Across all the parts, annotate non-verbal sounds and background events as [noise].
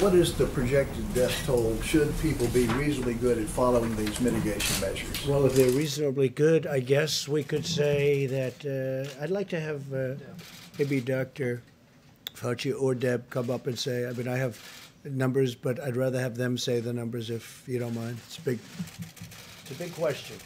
what is the projected death toll should people be reasonably good at following these mitigation measures? Well, if they're reasonably good, I guess we could say that, uh, I'd like to have uh, maybe Dr. Fauci or Deb come up and say, I mean, I have numbers, but I'd rather have them say the numbers if you don't mind. It's a big, it's a big question.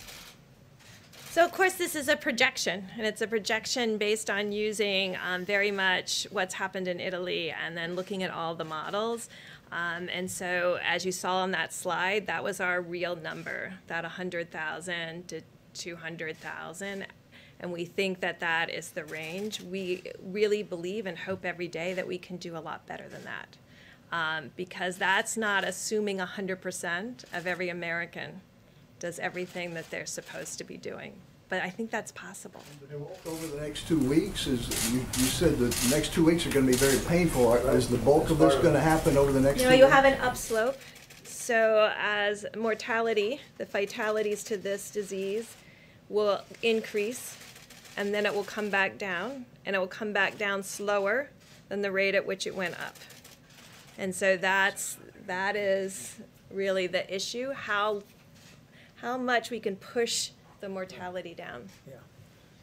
So, of course, this is a projection, and it's a projection based on using um, very much what's happened in Italy and then looking at all the models. Um, and so, as you saw on that slide, that was our real number, that 100,000 to 200,000. And we think that that is the range. We really believe and hope every day that we can do a lot better than that. Um, because that's not assuming 100% of every American does everything that they're supposed to be doing. But I think that's possible. Over the next two weeks, is, you, you said the next two weeks are gonna be very painful. Is the bulk of this gonna happen over the next two You weeks? know, you have an upslope. So as mortality, the fatalities to this disease will increase, and then it will come back down, and it will come back down slower than the rate at which it went up. And so that's, that is really the issue, how, how much we can push the mortality down. Yeah.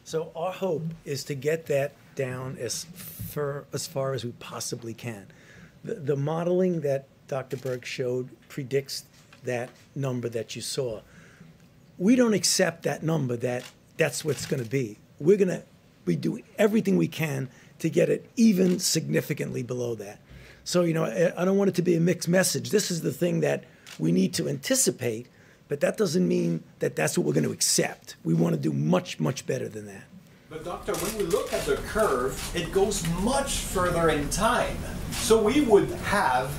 So our hope is to get that down as far, as far as we possibly can. The, the modeling that Dr. Birx showed predicts that number that you saw. We don't accept that number that that's what's going to be. We're going to be doing everything we can to get it even significantly below that. So, you know, I, I don't want it to be a mixed message. This is the thing that we need to anticipate, but that doesn't mean that that's what we're going to accept. We want to do much, much better than that. But doctor, when we look at the curve, it goes much further in time. So we would have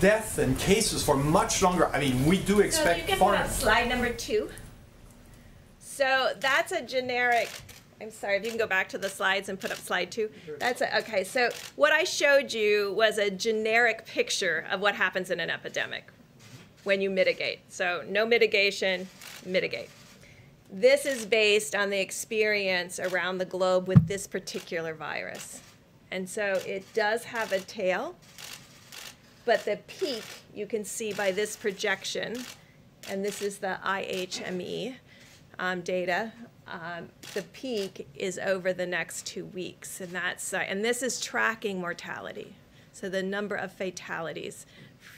death and cases for much longer. I mean, we do So you expect can put far. up slide number two. So that's a generic, I'm sorry, if you can go back to the slides and put up slide two. That's, a- okay, so what I showed you was a generic picture of what happens in an epidemic when you mitigate. So no mitigation, mitigate. This is based on the experience around the globe with this particular virus. And so it does have a tail, but the peak you can see by this projection, and this is the IHME um, data. Um, the peak is over the next two weeks, and that's uh, and this is tracking mortality, so the number of fatalities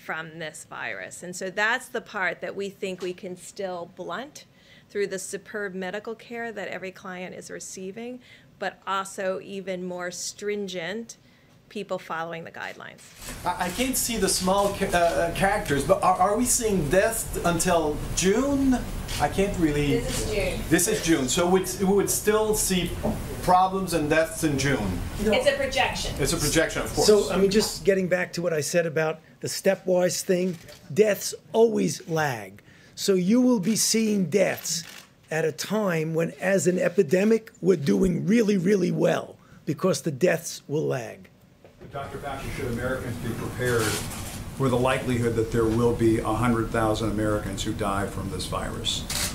from this virus, and so that's the part that we think we can still blunt through the superb medical care that every client is receiving, but also even more stringent people following the guidelines. I I can't see the small uh, uh, characters, but are, are we seeing death until June? I can't really. This is June. This is June, so we would still see problems and deaths in June. It's a projection. It's a projection, of course. So, I mean, just getting back to what I said about the stepwise thing, deaths always lag. So you will be seeing deaths at a time when, as an epidemic, we're doing really, really well because the deaths will lag. Dr. Fauci, should Americans be prepared for the likelihood that there will be 100,000 Americans who die from this virus?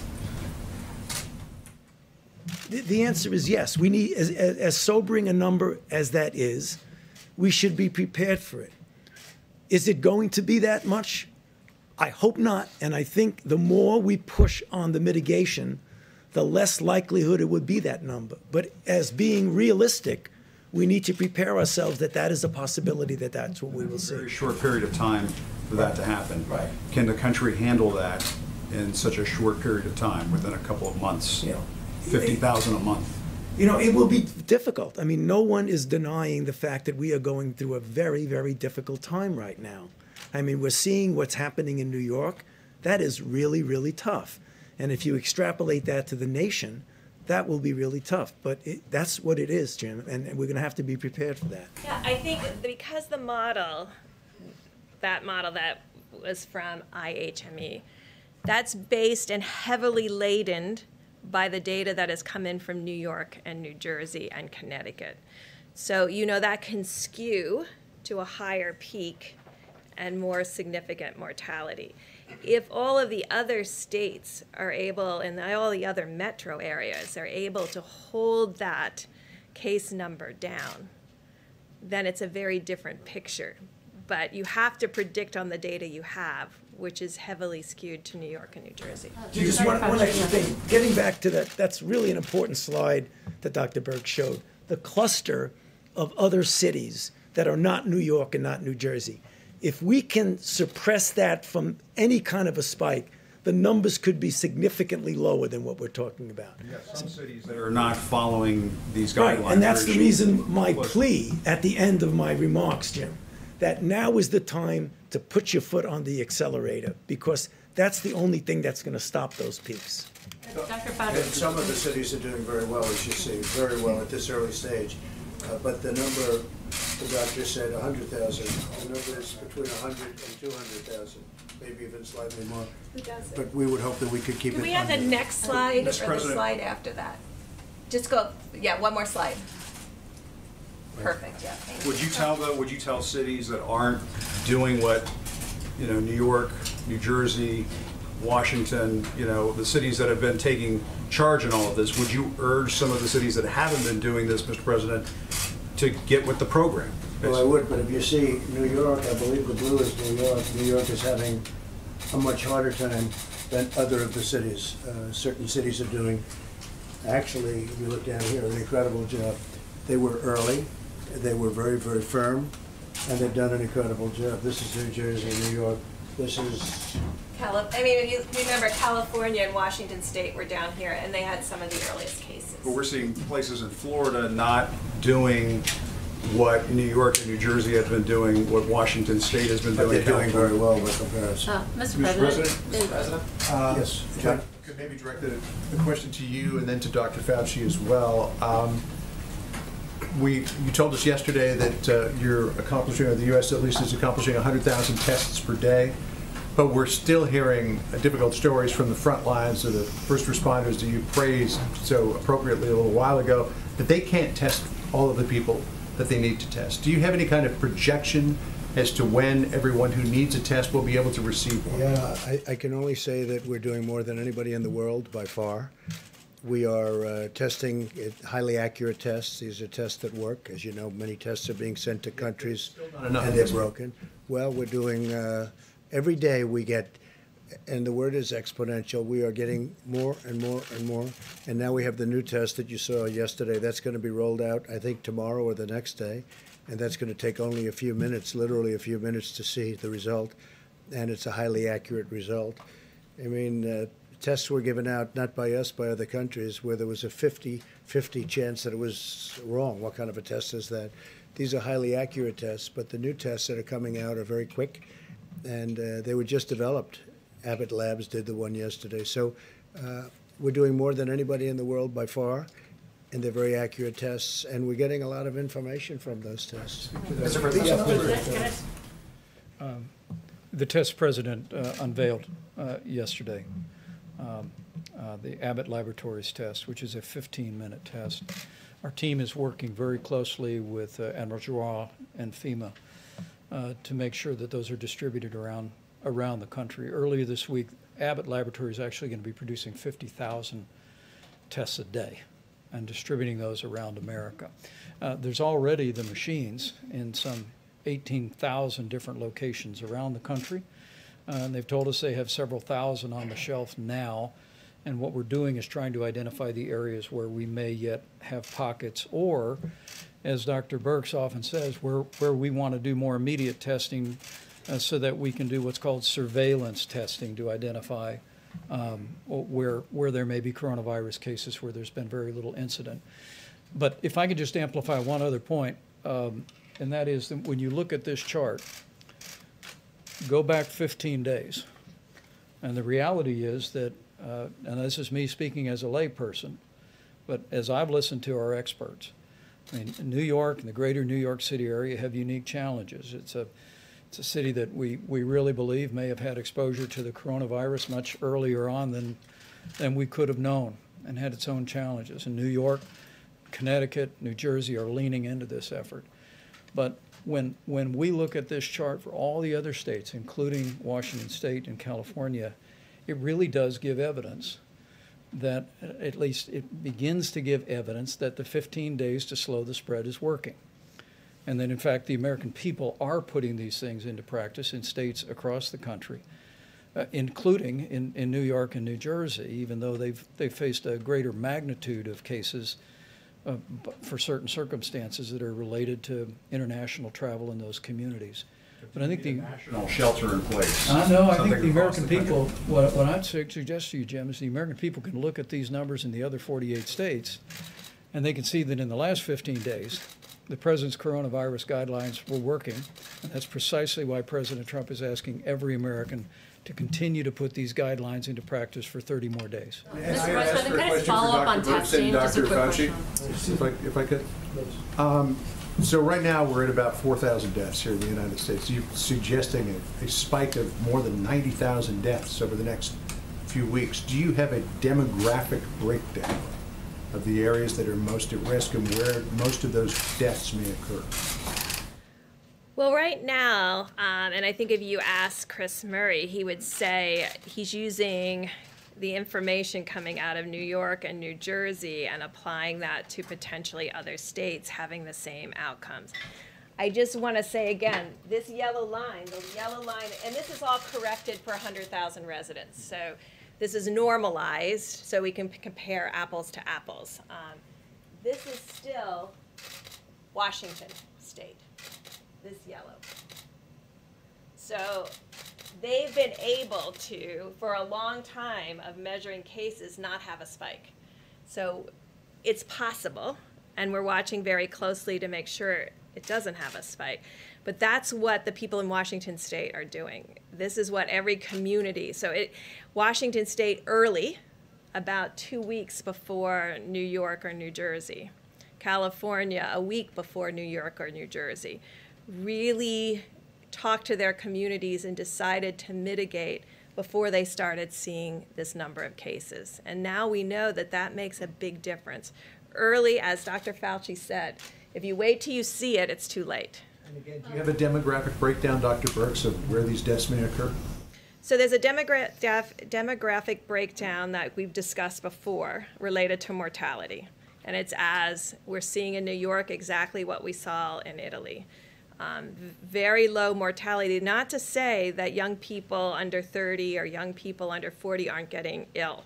The, the answer is yes. We need, as, as, as sobering a number as that is, we should be prepared for it. Is it going to be that much? I hope not. And I think the more we push on the mitigation, the less likelihood it would be that number. But as being realistic, we need to prepare ourselves that that is a possibility that that's what we will see. A Very short period of time for that to happen. Right. Can the country handle that in such a short period of time, within a couple of months? Yeah. 50,000 a month? You know, it will be difficult. I mean, no one is denying the fact that we are going through a very, very difficult time right now. I mean, we're seeing what's happening in New York. That is really, really tough. And if you extrapolate that to the nation, that will be really tough. But it, that's what it is, Jim, and we're going to have to be prepared for that. Yeah, I think because the model, that model that was from IHME, that's based and heavily laden by the data that has come in from New York and New Jersey and Connecticut. So, you know, that can skew to a higher peak and more significant mortality. If all of the other states are able, and all the other metro areas are able to hold that case number down, then it's a very different picture. but you have to predict on the data you have, which is heavily skewed to New York and New Jersey. Uh, just one, one extra thing, getting back to that, that's really an important slide that Dr. Birx showed. The cluster of other cities that are not New York and not New Jersey. If we can suppress that from any kind of a spike, the numbers could be significantly lower than what we're talking about. You have some cities that are not following these guidelines. Right, guidelines. and that's the reason my plea at the end of my remarks, Jim, that now is the time to put your foot on the accelerator, because that's the only thing that's gonna stop those peaks. Dr. And some of the cities are doing very well, as you see, very well at this early stage. Uh, But the number, the doctor said, hundred thousand, the number is between 100 and 200,000, maybe even slightly more. Who does But we would hope that we could keep it Can we have the next slide or Mr. the slide after that? Just go, yeah, one more slide. Perfect, yeah, thank. Would you tell though, would you tell cities that aren't doing what, you know, New York, New Jersey, Washington, you know, the cities that have been taking charge in all of this, would you urge some of the cities that haven't been doing this, Mr. President, to get with the program? Well, I would, but if you see New York, I believe the blue is New York. New York is having a much harder time than other of the cities. Uh, Certain cities are doing, actually, if you look down here, an incredible job. They were early, they were very, very firm, and they've done an incredible job. This is New Jersey, New York, this is, Cali, I mean, if you remember California and Washington State were down here and they had some of the earliest cases. But we're seeing places in Florida not doing what New York and New Jersey have been doing, what Washington State has been but doing. they're doing very well with comparison. uh, Mr. Mr. President. President? is- Yes, If Could maybe direct the, the question to you and then to Dr. Fauci as well. Um, We, you told us yesterday that uh, you're accomplishing, or the US at least is accomplishing 100,000 tests per day, but we're still hearing difficult stories from the front lines of the first responders that you praised so appropriately a little while ago, that they can't test all of the people that they need to test. Do you have any kind of projection as to when everyone who needs a test will be able to receive one? Yeah, I, I can only say that we're doing more than anybody in the world by far. We are uh, testing it- highly accurate tests. These are tests that work. As you know, many tests are being sent to countries and they're broken. Well, we're doing, uh, every day we get, and the word is exponential, we are getting more and more and more. And now we have the new test that you saw yesterday. That's going to be rolled out, I think, tomorrow or the next day. And that's going to take only a few minutes, literally a few minutes to see the result. And it's a highly accurate result. I mean, uh, tests were given out not by us, by other countries, where there was a 50 50 chance that it was wrong. What kind of a test is that? These are highly accurate tests, but the new tests that are coming out are very quick, and uh, they were just developed. Abbott Labs did the one yesterday. So uh, we're doing more than anybody in the world by far, and they're very accurate tests, and we're getting a lot of information from those tests. Can The test president uh, unveiled uh, yesterday, um, uh, the Abbott Laboratories test, which is a 15-minute test. Our team is working very closely with uh, Admiral Giroir and FEMA uh, to make sure that those are distributed around, around the country. Earlier this week, Abbott Laboratories is actually going to be producing 50,000 tests a day and distributing those around America. Uh, there's already the machines in some 18,000 different locations around the country. Uh, and they've told us they have several thousand on the shelf now. And what we're doing is trying to identify the areas where we may yet have pockets, or, as Dr. Birx often says, where, where we want to do more immediate testing uh, so that we can do what's called surveillance testing to identify um, where, where there may be coronavirus cases where there's been very little incident. But if I could just amplify one other point, um, and that is that when you look at this chart, go back 15 days. And the reality is that, uh, and this is me speaking as a layperson, but as I've listened to our experts, I mean, New York and the greater New York City area have unique challenges. It's a, it's a city that we, we really believe may have had exposure to the coronavirus much earlier on than, than we could have known and had its own challenges. And New York, Connecticut, New Jersey are leaning into this effort. But when, when we look at this chart for all the other states, including Washington State and California, it really does give evidence that, at least it begins to give evidence that the 15 days to slow the spread is working. and that in fact the American people are putting these things into practice in states across the country, uh, including in, in New York and New Jersey, even though they've, they've faced a greater magnitude of cases uh, for certain circumstances that are related to international travel in those communities. But I think the. National shelter in place. I know, I think the American country. people, what, what I'd su- suggest to you, Jim, is the American people can look at these numbers in the other forty-eight states, and they can see that in the last fifteen days, the president's coronavirus guidelines were working, and that's precisely why President Trump is asking every American to continue to put these guidelines into practice for thirty more days. May Mr. I Vice President, a can I just question for follow up on Dr. Brooks and testing? Just a Dr. quick Fauci? If I, if I could. Um, So right now, we're at about 4,000 deaths here in the United States. You're suggesting a, a spike of more than 90,000 deaths over the next few weeks. Do you have a demographic breakdown of the areas that are most at risk and where most of those deaths may occur? Well, right now, um, and I think if you ask Chris Murray, he would say he's using the information coming out of New York and New Jersey and applying that to potentially other states having the same outcomes. I just want to say again, this yellow line, the yellow line, and this is all corrected for 100,000 residents. So this is normalized so we can compare apples to apples. Um, this is still Washington this yellow. So they've been able to, for a long time of measuring cases, not have a spike. So it's possible, and we're watching very closely to make sure it doesn't have a spike. But that's what the people in Washington State are doing. This is what every community, so it, Washington State early, about two weeks before New York or New Jersey. California a week before New York or New Jersey. Really talked to their communities and decided to mitigate before they started seeing this number of cases. And now we know that that makes a big difference. Early, as Dr. Fauci said, if you wait till you see it, it's too late. And again, do you have a demographic breakdown, Dr. Birx, of where these deaths may occur? So there's a demogra- demographic breakdown that we've discussed before related to mortality. And it's as we're seeing in New York exactly what we saw in Italy. Um, very low mortality, not to say that young people under 30 or young people under 40 aren't getting ill.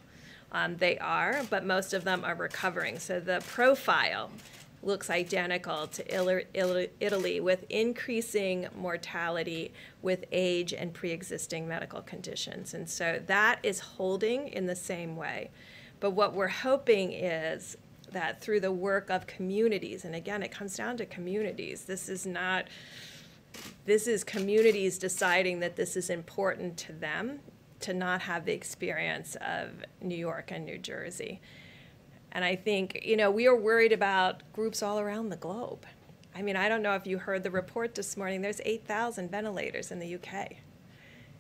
Um, they are, but most of them are recovering. So the profile looks identical to Italy with increasing mortality with age and pre-existing medical conditions. And so that is holding in the same way. But what we're hoping is that through the work of communities, and again, it comes down to communities, this is not, this is communities deciding that this is important to them to not have the experience of New York and New Jersey. And I think, you know, we are worried about groups all around the globe. I mean, I don't know if you heard the report this morning, there's 8,000 ventilators in the UK.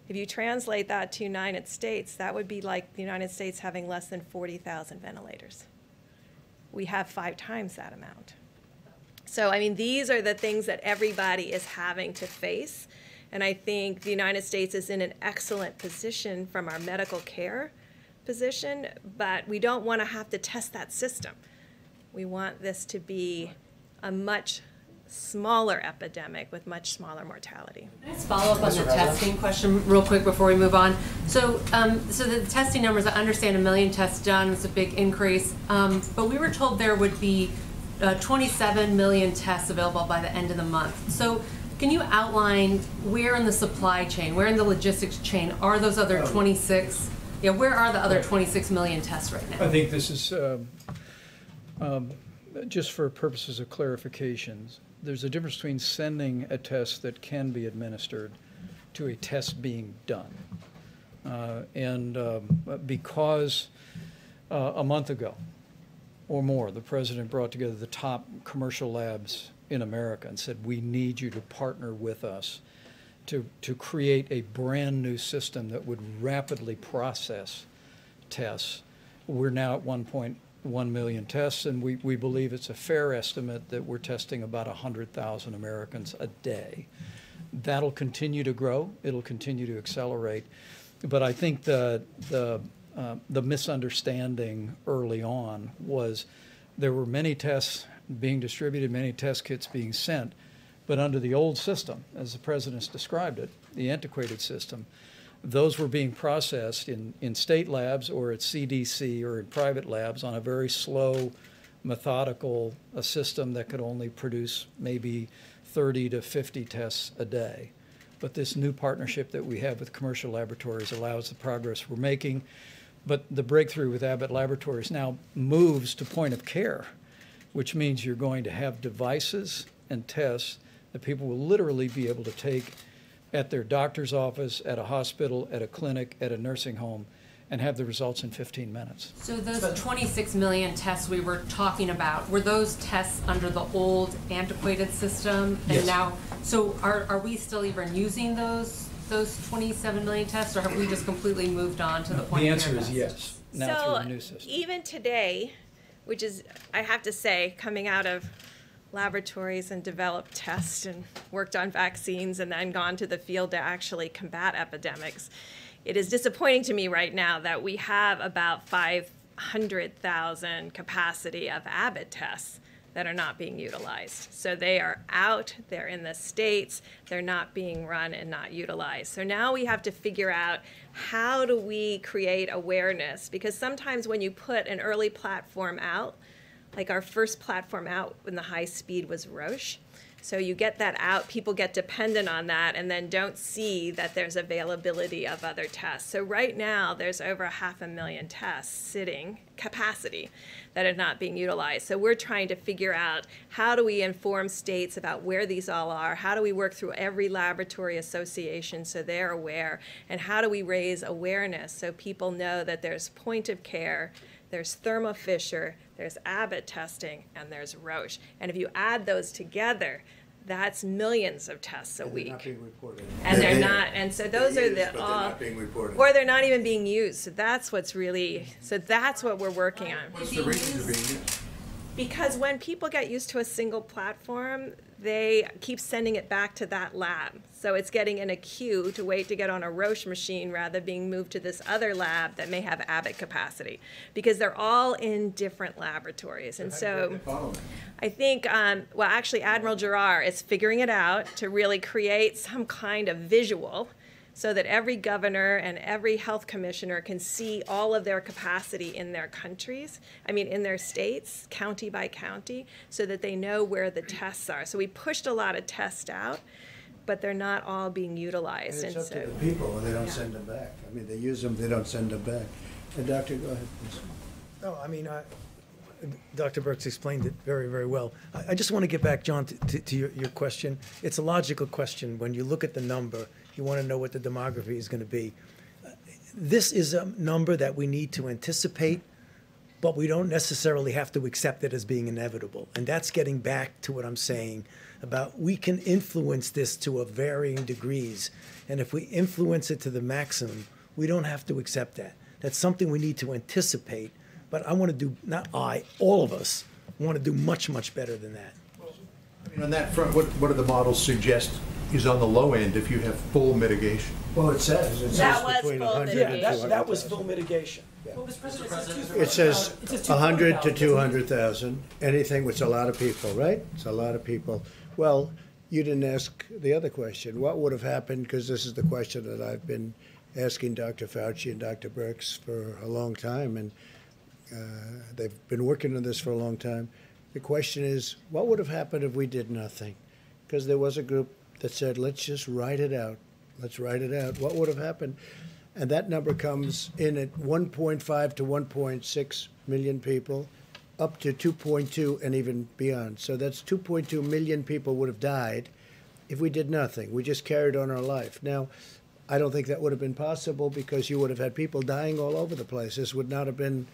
If you translate that to United States, that would be like the United States having less than 40,000 ventilators. We have five times that amount. So, I mean, these are the things that everybody is having to face. And I think the United States is in an excellent position from our medical care position, but we don't want to have to test that system. We want this to be a much smaller epidemic with much smaller mortality. Can I just follow up on the testing question real quick before we move on? So, um, so the testing numbers, I understand a million tests done is a big increase, um, but we were told there would be uh, 27 million tests available by the end of the month. So, can you outline where in the supply chain, where in the logistics chain are those other 26? Yeah, where are the other 26 million tests right now? I think this is, um, um, just for purposes of clarifications, there's a difference between sending a test that can be administered to a test being done. Uh, And um, because uh, a month ago or more, the president brought together the top commercial labs in America and said, we need you to partner with us to, to create a brand-new system that would rapidly process tests. We're now at 1.1 million tests, and we, we believe it's a fair estimate that we're testing about 100,000 Americans a day. That'll continue to grow, it'll continue to accelerate. But I think the, the, uh, the misunderstanding early on was there were many tests being distributed, many test kits being sent, But under the old system, as the president's described it, the antiquated system, those were being processed in, in state labs or at CDC or in private labs on a very slow, methodical a system that could only produce maybe 30 to 50 tests a day. But this new partnership that we have with commercial laboratories allows the progress we're making. But the breakthrough with Abbott Laboratories now moves to point of care, which means you're going to have devices and tests that people will literally be able to take at their doctor's office, at a hospital, at a clinic, at a nursing home, and have the results in 15 minutes. So those 26 million tests we were talking about, were those tests under the old antiquated system? Yes. And now, so are, are we still even using those, those 27 million tests, or have we just completely moved on to the point The of answer is yes, now so through the new system. even today, which is I have to say, coming out of laboratories and developed tests and worked on vaccines and then gone to the field to actually combat epidemics, it is disappointing to me right now that we have about 500,000 capacity of Abbott tests that are not being utilized. So they are out, they're in the states, they're not being run and not utilized. So now we have to figure out how do we create awareness? Because sometimes when you put an early platform out, like our first platform out when the high speed was Roche. So you get that out, people get dependent on that, and then don't see that there's availability of other tests. So right now, there's over half a million tests sitting capacity that are not being utilized. So we're trying to figure out how do we inform states about where these all are? How do we work through every laboratory association so they're aware? And how do we raise awareness so people know that there's point of care, there's Thermo Fisher, there's Abbott testing, and there's Roche. And if you add those together, that's millions of tests a And they're not week. being reported. And They- they're they- not, and so those they're are used, the but they're all, not being reported. or they're not even being used. So that's what's really, so that's what we're working on. What's the reason they're being used? Because when people get used to a single platform, they keep sending it back to that lab. So it's getting in a queue to wait to get on a Roche machine rather than being moved to this other lab that may have Abbott capacity. Because they're all in different laboratories. And so I think, um, well, actually, Admiral Giroir is figuring it out to really create some kind of visual so that every governor and every health commissioner can see all of their capacity in their countries, I mean, in their states, county by county, so that they know where the tests are. So we pushed a lot of tests out, but they're not all being utilized. And And it's up to the people, and they don't Yeah. send them back. I mean, they use them, they don't send them back. And Doctor, go ahead, please. No, I mean, I, Dr. Birx explained it very, very well. I, I just want to get back, John, to, to, to your, your question. It's a logical question. When you look at the number, you want to know what the demography is going to be. This is a number that we need to anticipate, but we don't necessarily have to accept it as being inevitable. And that's getting back to what I'm saying about we can influence this to a varying degrees. And if we influence it to the maximum, we don't have to accept that. That's something we need to anticipate. But I want to do, not I, all of us want to do much, much better than that. I mean, on that front, what, what do the models suggest is on the low end if you have full mitigation? Well, it says, it That says was between full 100 and mitigation. 200,000. that was full mitigation. It says a hundred to two hundred thousand, anything, which is a lot of people, right? It's a lot of people. Well, you didn't ask the other question. What would have happened, because this is the question that I've been asking Dr. Fauci and Dr. Birx for a long time, and uh, they've been working on this for a long time. The question is, what would have happened if we did nothing? Because there was a group that said, let's just write it out. Let's write it out. What would have happened? And that number comes in at 1.5 to 1.6 million people, up to 2.2 and even beyond. So that's 2.2 million people would have died if we did nothing. We just carried on our life. Now, I don't think that would have been possible because you would have had people dying all over the place. This would not have been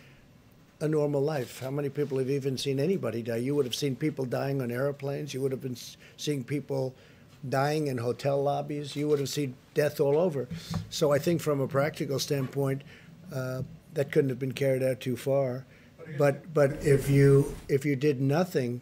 a normal life. How many people have even seen anybody die? You would have seen people dying on airplanes. You would have been seeing people dying in hotel lobbies. You would have seen death all over. So I think from a practical standpoint, uh, that couldn't have been carried out too far. But but if you if you did nothing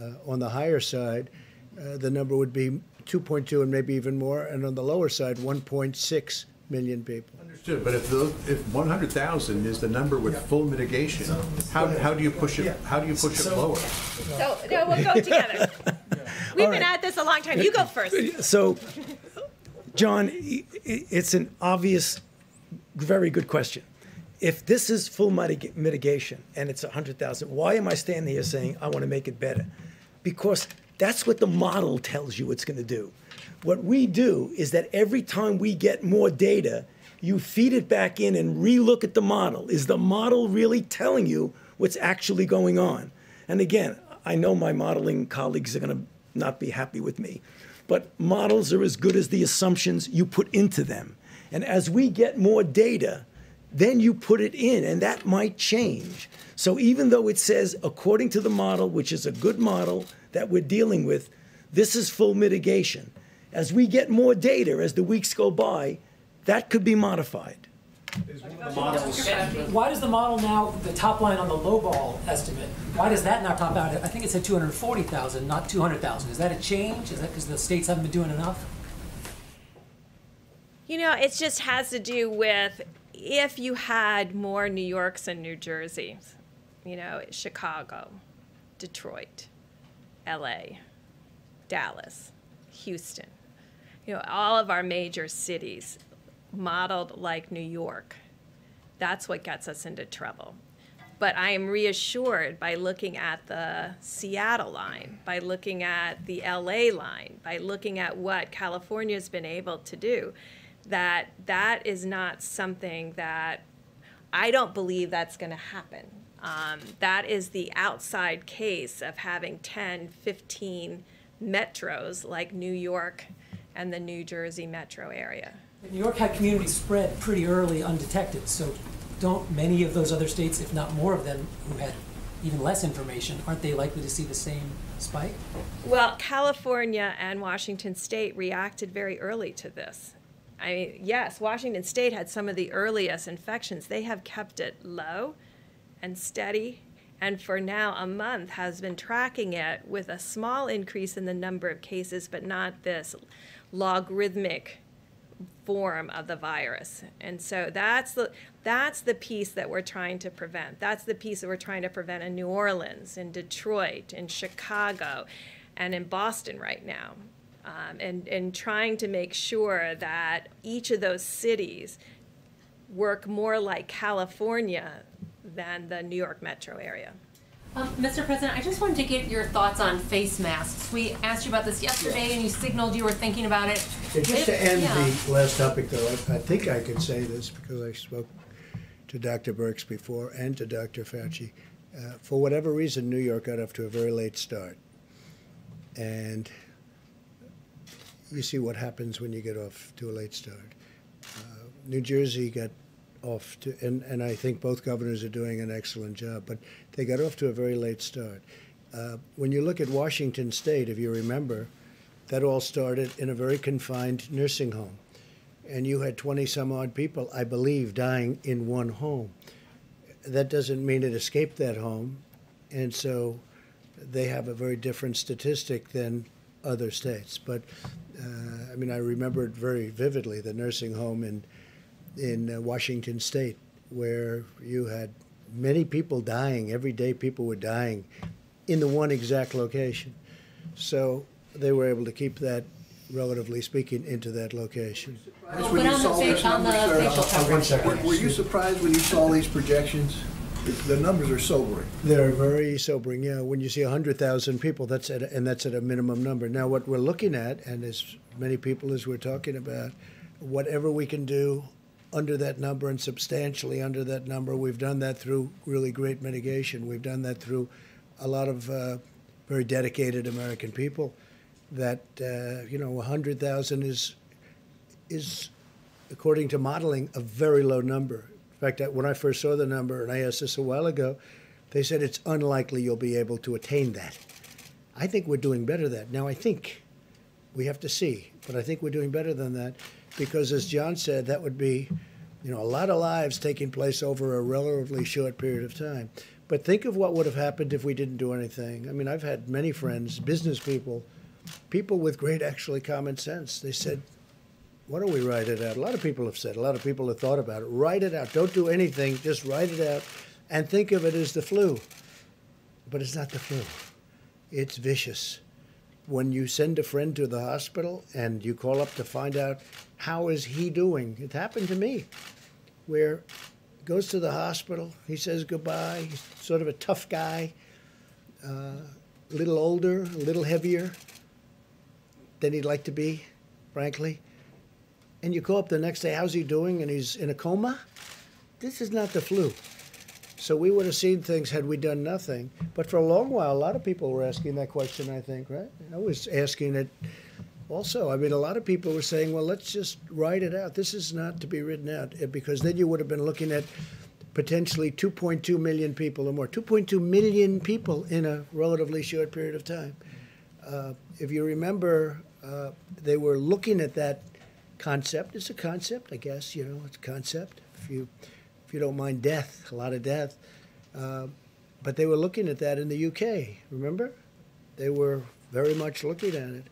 uh, on the higher side, uh, the number would be 2.2 and maybe even more, and on the lower side, 1.6 million people. Understood, but if those, if one hundred thousand is the number with full mitigation, how, how do you push it, how do you push it lower? [laughs] so, no, we'll go together. [laughs] We've All been right. at this a long time. You go first. So, John, it's an obvious, very good question. If this is full mitig- mitigation and it's 100,000, why am I standing here saying I want to make it better? Because that's what the model tells you it's going to do. What we do is that every time we get more data, you feed it back in and relook at the model. Is the model really telling you what's actually going on? And again, I know my modeling colleagues are going to not be happy with me, but models are as good as the assumptions you put into them. And as we get more data, then you put it in, and that might change. So even though it says, according to the model, which is a good model that we're dealing with, this is full mitigation. As we get more data as the weeks go by, that could be modified. Why does the model now, the top line on the lowball estimate, why does that not top out? I think it said 240,000, not 200,000. Is that a change? Is that because the states haven't been doing enough? You know, it just has to do with if you had more New Yorks and New Jerseys, you know, Chicago, Detroit, LA, Dallas, Houston, you know, all of our major cities modeled like New York. That's what gets us into trouble. But I am reassured by looking at the Seattle line, by looking at the LA line, by looking at what California's been able to do, that that is not something that I don't believe that's going to happen. Um, that is the outside case of having 10, 15 metros like New York and the New Jersey metro area. New York had community spread pretty early undetected, so don't many of those other states, if not more of them, who had even less information, aren't they likely to see the same spike? Well, California and Washington State reacted very early to this. I mean, yes, Washington State had some of the earliest infections. They have kept it low and steady, and for now, a month has been tracking it with a small increase in the number of cases, but not this logarithmic form of the virus. And so that's the that's the piece that we're trying to prevent. That's the piece that we're trying to prevent in New Orleans, in Detroit, in Chicago, and in Boston right now. Um, and, and trying to make sure that each of those cities work more like California than the New York metro area. Um, Mr. President, I just wanted to get your thoughts on face masks. We asked you about this yesterday, and you signaled you were thinking about it. Yeah, Just It- to end yeah. the last topic, though, I I think I can say this because I spoke to Dr. Birx before and to Dr. Fauci. Uh, For whatever reason, New York got off to a very late start. And you see what happens when you get off to a late start. Uh, New Jersey got off to, and, and I think both governors are doing an excellent job, but they got off to a very late start. Uh, when you look at Washington State, if you remember, that all started in a very confined nursing home. And you had 20 some odd people, I believe, dying in one home. That doesn't mean it escaped that home. And so they have a very different statistic than other states. But uh, I mean, I remember it very vividly the nursing home in, in uh, Washington State, where you had many people dying. Every day, people were dying in the one exact location. So they were able to keep that, relatively speaking, into that location. But on the, fa- on the facial coverage. Were you surprised when you saw these projections? The numbers are sobering. They're very sobering. Yeah, when you see 100,000 people, that's at a, and that's at a minimum number. Now, what we're looking at, and as many people as we're talking about, whatever we can do under that number and substantially under that number, we've done that through really great mitigation. We've done that through a lot of uh, very dedicated American people. That uh, you know, 100,000 is is according to modeling, a very low number. In fact, when I first saw the number, and I asked this a while ago, they said it's unlikely you'll be able to attain that. I think we're doing better than that. Now, I think we have to see, but I think we're doing better than that because, as John said, that would be, you know, a lot of lives taking place over a relatively short period of time. But think of what would have happened if we didn't do anything. I mean, I've had many friends, business people, people with great actually common sense. They said, why don't we write it out? A lot of people have said, a lot of people have thought about it. Write it out. Don't do anything. Just write it out and think of it as the flu. But it's not the flu. It's vicious. When you send a friend to the hospital and you call up to find out how is he doing, it happened to me, where he goes to the hospital, he says goodbye, he's sort of a tough guy, uh, a little older, a little heavier than he'd like to be, frankly. And you call up the next day, how's he doing? And he's in a coma? This is not the flu. So we would have seen things had we done nothing. But for a long while, a lot of people were asking that question, I think, right? I was asking it also. I mean, a lot of people were saying, well, let's just write it out. This is not to be written out, eh, because then you would have been looking at potentially 2.2 million people or more. 2.2 million people in a relatively short period of time. Uh, if you remember, uh, they were looking at that concept. It's a concept, I guess, you know, it's a concept. If you if you don't mind death, a lot of death. Uh, but they were looking at that in the UK, remember? They were very much looking at it.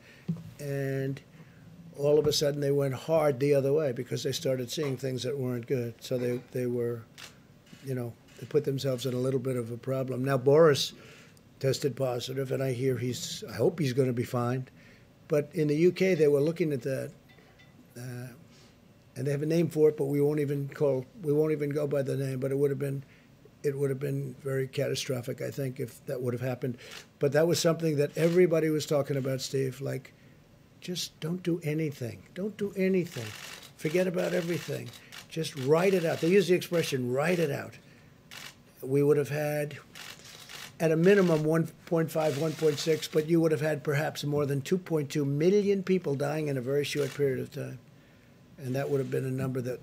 And all of a sudden they went hard the other way because they started seeing things that weren't good. So they, they were, you know, they put themselves in a little bit of a problem. Now, Boris tested positive, and I hear he's, I hope he's going to be fine. But in the UK, they were looking at that. Uh, and they have a name for it, but we won't even call we won't even go by the name. But it would have been it would have been very catastrophic, I think, if that would have happened. But that was something that everybody was talking about, Steve. Like, just don't do anything. Don't do anything. Forget about everything. Just write it out. They use the expression "write it out." We would have had, at a minimum, 1.5, 1.6, but you would have had perhaps more than 2.2 million people dying in a very short period of time and that would have been a number that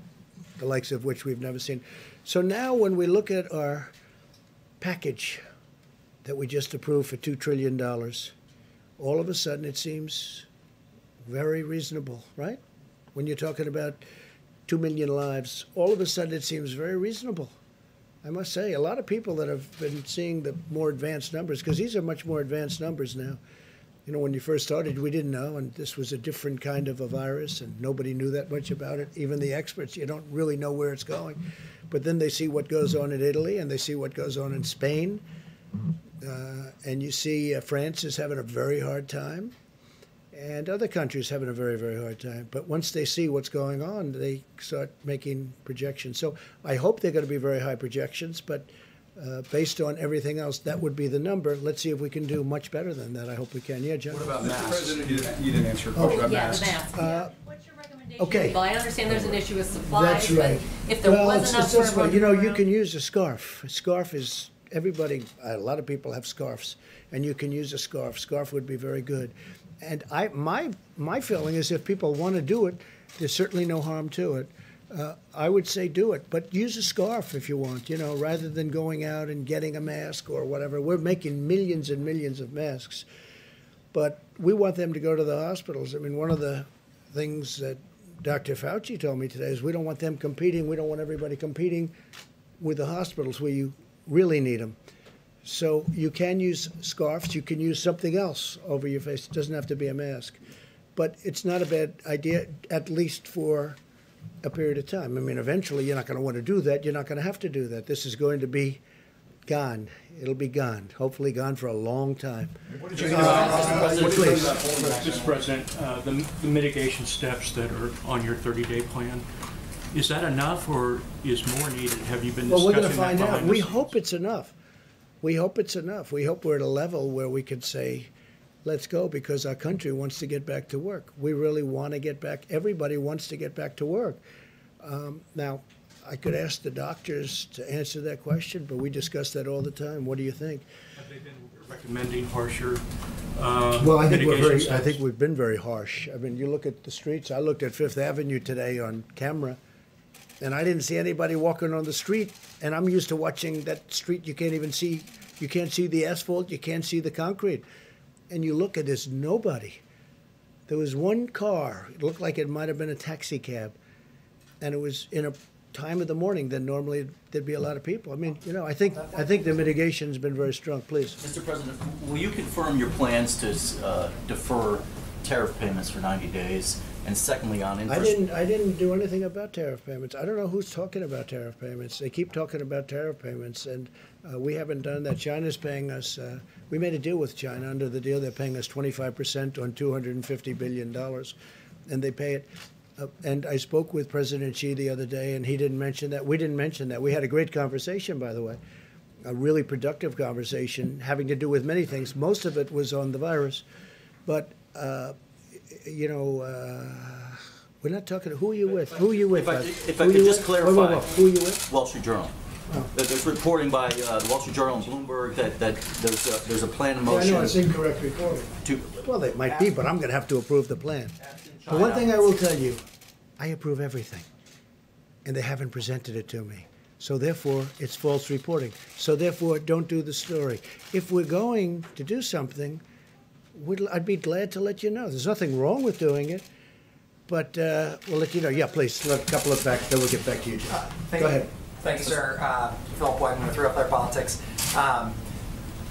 the likes of which we've never seen. So now, when we look at our package that we just approved for two trillion dollars, all of a sudden it seems very reasonable, right? When you're talking about two million lives, all of a sudden it seems very reasonable. I must say, a lot of people that have been seeing the more advanced numbers, because these are much more advanced numbers now you know, when you first started, we didn't know, and this was a different kind of a virus, and nobody knew that much about it. Even the experts, you don't really know where it's going. But then they see what goes on in Italy, and they see what goes on in Spain, uh, and you see uh, France is having a very hard time, and other countries having a very, very hard time. But once they see what's going on, they start making projections. So I hope they're going to be very high projections, but uh, based on everything else, that would be the number. Let's see if we can do much better than that. I hope we can. Yeah, John? What about masks? You didn't, you didn't answer a question about Yeah, the masks. mask. Uh, What's your recommendation? okay. Well, I understand there's an issue with supplies, That's but right. if there well, was it's, enough it's for this way. everyone You know, you can use a scarf. A scarf is everybody. A lot of people have scarves, and you can use a scarf. Scarf would be very good. And I, my, my feeling is, if people want to do it, there's certainly no harm to it. Uh, I would say do it, but use a scarf if you want. You know, rather than going out and getting a mask or whatever. We're making millions and millions of masks, but we want them to go to the hospitals. I mean, one of the things that Dr. Fauci told me today is we don't want them competing. We don't want everybody competing with the hospitals where you really need them. So you can use scarves. You can use something else over your face. It doesn't have to be a mask. But it's not a bad idea, at least for a period of time. I mean, eventually you're not going to want to do that. You're not going to have to do that. This is going to be gone. It'll be gone. Hopefully, gone for a long time. Please. Mr. President, uh, the the mitigation steps that are on your 30-day plan, is that enough or is more needed? Have you been Well, we're discussing going to that find out. We hope it's enough. We hope it's enough. We hope we're at a level where we can say, let's go because our country wants to get back to work. We really want to get back. Everybody wants to get back to work. Um, now, I could ask the doctors to answer that question, but we discuss that all the time. What do you think? Have they been recommending harsher uh, Well, I think we're very, I think we've been very harsh. I mean, you look at the streets, I looked at Fifth Avenue today on camera, and I didn't see anybody walking on the street, and I'm used to watching that street, you can't even see, you can't see the asphalt, you can't see the concrete. And you look at this, nobody. There was one car, it looked like it might have been a taxi cab, and it was in a time of the morning that normally there'd be a lot of people. I mean, you know, I think, I think the mitigation's been very strong, please. Mr. President, will you confirm your plans to uh, defer tariff payments for 90 days And secondly, on interest. I didn't, I didn't do anything about tariff payments. I don't know who's talking about tariff payments. They keep talking about tariff payments, and uh, we haven't done that. China's paying us, uh, we made a deal with China. Under the deal, they're paying us 25% on $250 billion, and they pay it. Uh, and I spoke with President Xi the other day, and he didn't mention that. We didn't mention that. We had a great conversation, by the way, a really productive conversation having to do with many things. Most of it was on the virus, but uh, you know, uh, we're not talking. Who are you with? Who are you with? If I, bud? if I could just with? Whoa, whoa, clarify. Who are you with? Wall Street Journal. There's reporting by uh, the Wall Street Journal and Bloomberg that, that there's a, there's a plan in Yeah, I motion. know it's incorrect reporting. to, Well, it might be, but I'm going to have to approve the plan. The one thing I will tell you, I approve everything, and they haven't presented it to me. So therefore, it's false reporting. So therefore, don't do the story. If we're going to do something, we'd, I'd be glad to let you know. There's nothing wrong with doing it, but uh, we'll let you know. Yeah, please, let a couple of facts, then we'll get back to you, Jim. Thank Go you. ahead. Thank you, sir. Uh, Philip Whiteman with Real Clear Politics. Um,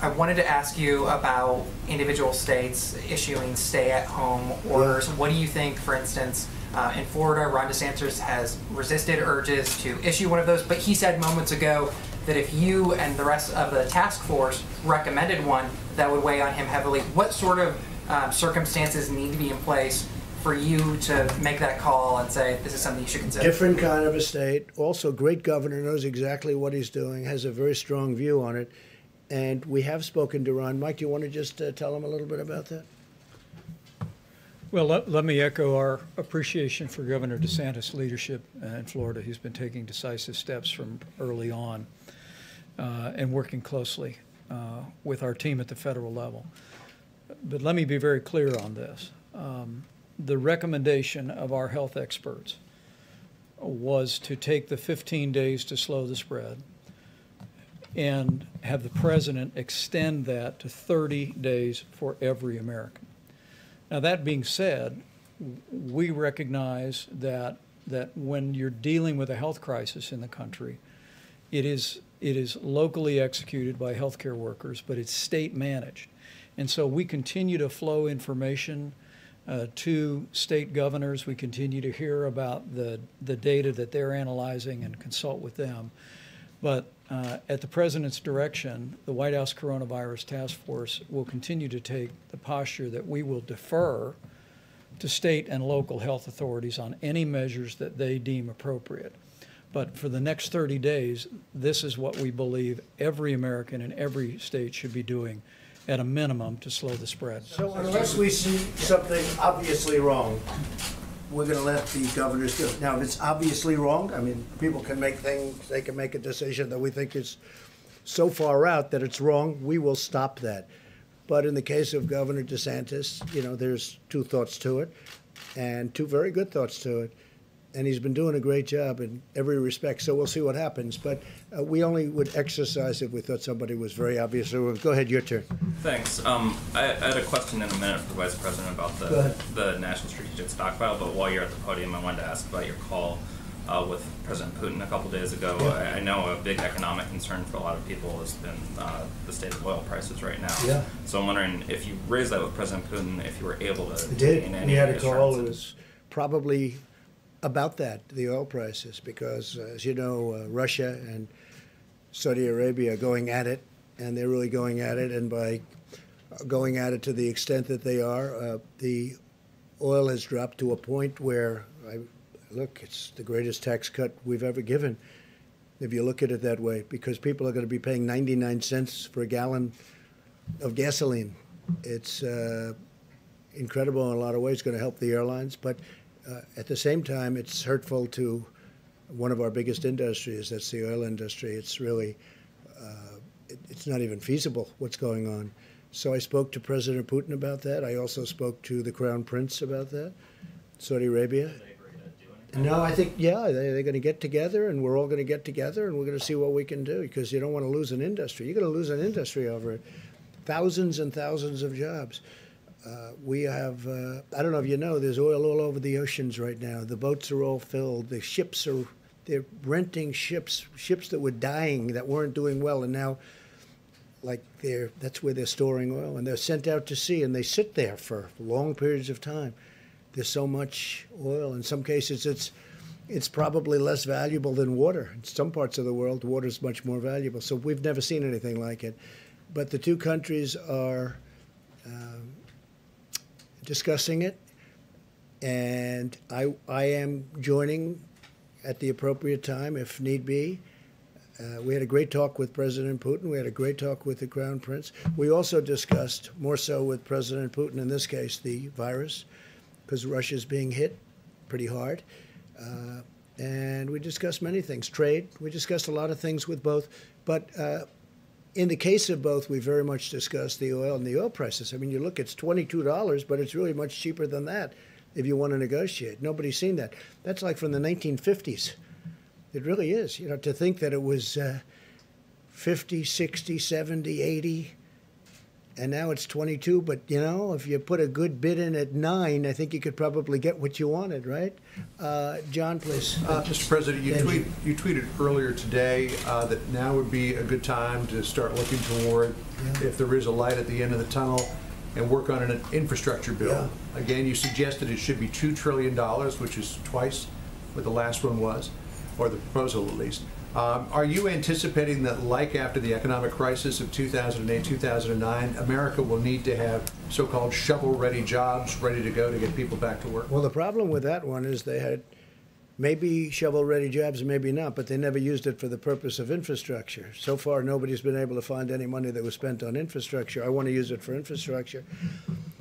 I wanted to ask you about individual states issuing stay-at-home orders. What do you think, for instance, uh, in Florida, Ron DeSantis has resisted urges to issue one of those, but he said moments ago that if you and the rest of the task force recommended one, that would weigh on him heavily. What sort of um, circumstances need to be in place for you to make that call and say this is something you should consider? Different kind of a state. Also, great governor knows exactly what he's doing, has a very strong view on it. And we have spoken to Ron. Mike, do you want to just uh, tell him a little bit about that? Well, let, let me echo our appreciation for Governor DeSantis' leadership uh, in Florida. He's been taking decisive steps from early on uh, and working closely uh, with our team at the federal level. But let me be very clear on this. Um, the recommendation of our health experts was to take the 15 days to slow the spread and have the president extend that to 30 days for every American. Now, that being said, we recognize that, that when you're dealing with a health crisis in the country, it is, it is locally executed by healthcare workers, but it's state managed. And so we continue to flow information uh, to state governors. We continue to hear about the, the data that they're analyzing and consult with them. But uh, at the president's direction, the White House Coronavirus Task Force will continue to take the posture that we will defer to state and local health authorities on any measures that they deem appropriate. But for the next 30 days, this is what we believe every American in every state should be doing at a minimum to slow the spread. So unless we see something obviously wrong, we're gonna let the governors do it. Now, if it's obviously wrong, I mean, people can make things, they can make a decision that we think is so far out that it's wrong, we will stop that. But in the case of Governor DeSantis, you know, there's two thoughts to it, and two very good thoughts to it. And he's been doing a great job in every respect, so we'll see what happens. But uh, we only would exercise if we thought somebody was very obvious. So Go ahead, your turn. Thanks. Um, I, I had a question in a minute for the Vice President about the, the National Strategic Stockpile, but while you're at the podium, I wanted to ask about your call uh, with President Putin a couple days ago. Yeah. I, I know a big economic concern for a lot of people has been uh, the state of oil prices right now. Yeah. So I'm wondering if you raised that with President Putin, if you were able to We did. We had a call. It was probably about that, the oil prices, because uh, as you know, uh, Russia and Saudi Arabia are going at it, and they're really going at it. And by going at it to the extent that they are, uh, the oil has dropped to a point where, I, look, it's the greatest tax cut we've ever given, if you look at it that way, because people are going to be paying 99 cents for a gallon of gasoline. It's uh, incredible in a lot of ways, going to help the airlines, but uh, at the same time, it's hurtful to one of our biggest industries, that's the oil industry. It's really, uh, it, it's not even feasible what's going on. So I spoke to President Putin about that. I also spoke to the Crown Prince about that, Saudi Arabia. No, I think, yeah, they, they're going to get together and we're all going to get together and we're going to see what we can do because you don't want to lose an industry. You're going to lose an industry over it. Thousands and thousands of jobs. Uh, we have, uh, I don't know if you know, there's oil all over the oceans right now. The boats are all filled. The ships are, they're renting ships, ships that were dying, that weren't doing well, and now, like, they're, that's where they're storing oil, and they're sent out to sea, and they sit there for long periods of time. there's so much oil. In some cases, it's it's probably less valuable than water. In some parts of the world, water is much more valuable. So we've never seen anything like it. But the two countries are discussing it, and I I am joining at the appropriate time if need be. Uh, we had a great talk with President Putin. We had a great talk with the Crown Prince. We also discussed, more so with President Putin in this case, the virus, because Russia's being hit pretty hard. Uh, and we discussed many things trade. We discussed a lot of things with both. But uh, in the case of both, we very much discussed the oil and the oil prices. I mean, you look, it's $22, but it's really much cheaper than that if you want to negotiate. Nobody's seen that. That's like from the 1950s. It really is. You know, to think that it was uh, 50, 60, 70, 80, and now it's 22. But, you know, if you put a good bid in at nine, I think you could probably get what you wanted, right? Uh, John, please. Uh, Mr. President, you, tweet, you tweeted earlier today uh, that now would be a good time to start looking toward if there is a light at the end of the tunnel and work on an infrastructure bill. Again, you suggested it should be $2 trillion, which is twice what the last one was, or the proposal at least. Um, Are you anticipating that, like after the economic crisis of 2008, 2009, America will need to have so-called shovel-ready jobs ready to go to get people back to work? Well, the problem with that one is they had maybe shovel-ready jobs, maybe not, but they never used it for the purpose of infrastructure. So far, nobody's been able to find any money that was spent on infrastructure. I want to use it for infrastructure.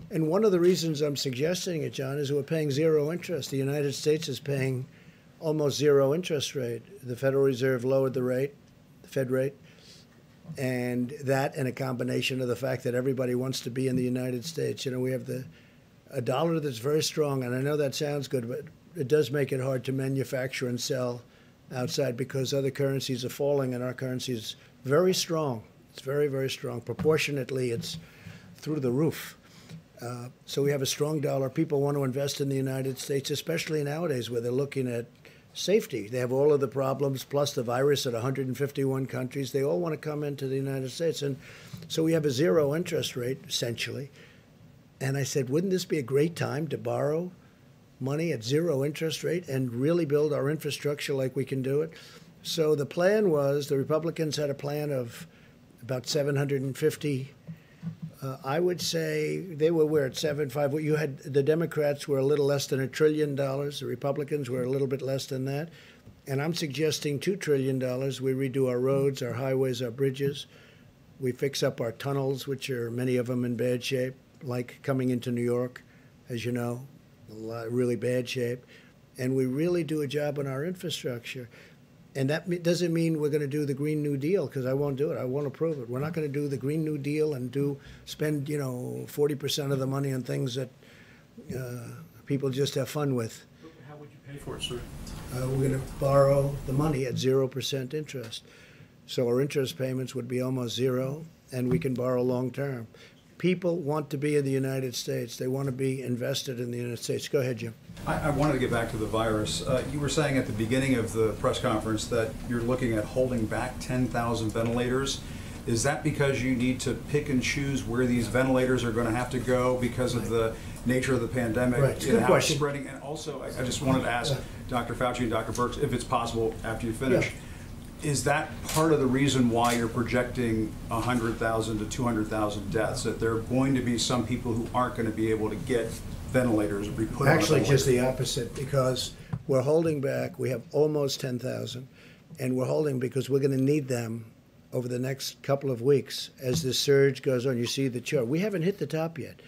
And one of the reasons I'm suggesting it, John, is we're paying zero interest. The United States is paying almost zero interest rate. The Federal Reserve lowered the rate, the Fed rate, and that and a combination of the fact that everybody wants to be in the United States. You know, we have the a dollar that's very strong, and I know that sounds good, but it does make it hard to manufacture and sell outside because other currencies are falling and our currency is very strong. It's very, very strong. Proportionately, it's through the roof. Uh, so we have a strong dollar. People want to invest in the United States, especially nowadays where they're looking at safety. They have all of the problems plus the virus at 151 countries. They all want to come into the United States. And so we have a zero interest rate, essentially. And I said, wouldn't this be a great time to borrow money at zero interest rate and really build our infrastructure like we can do it? So the plan was the Republicans had a plan of about 750. Uh, I would say they were where at seven five. You had the Democrats were a little less than a trillion dollars. The Republicans were a little bit less than that. And I'm suggesting two trillion dollars. We redo our roads, our highways, our bridges. We fix up our tunnels, which are many of them in bad shape, like coming into New York, as you know, really bad shape. And we really do a job on our infrastructure. And that me- doesn't mean we're going to do the Green New Deal because I won't do it. I won't approve it. We're not going to do the Green New Deal and do spend you know forty percent of the money on things that uh, people just have fun with. How would you pay for it, sir? Uh, we're going to borrow the money at zero percent interest, so our interest payments would be almost zero, and we can borrow long term. People want to be in the United States. They want to be invested in the United States. Go ahead, Jim. I, I wanted to get back to the virus. Uh, you were saying at the beginning of the press conference that you're looking at holding back 10,000 ventilators. Is that because you need to pick and choose where these ventilators are going to have to go because of the nature of the pandemic? Right, it's good how question. spreading? And also, I, I just wanted to ask Dr. Fauci and Dr. Birx, if it's possible after you finish, is that part of the reason why you're projecting 100,000 to 200,000 deaths? That there are going to be some people who aren't going to be able to get ventilators or be put on Actually, just the opposite, because we're holding back, we have almost 10,000, and we're holding because we're going to need them over the next couple of weeks as the surge goes on. You see the chart. We haven't hit the top yet,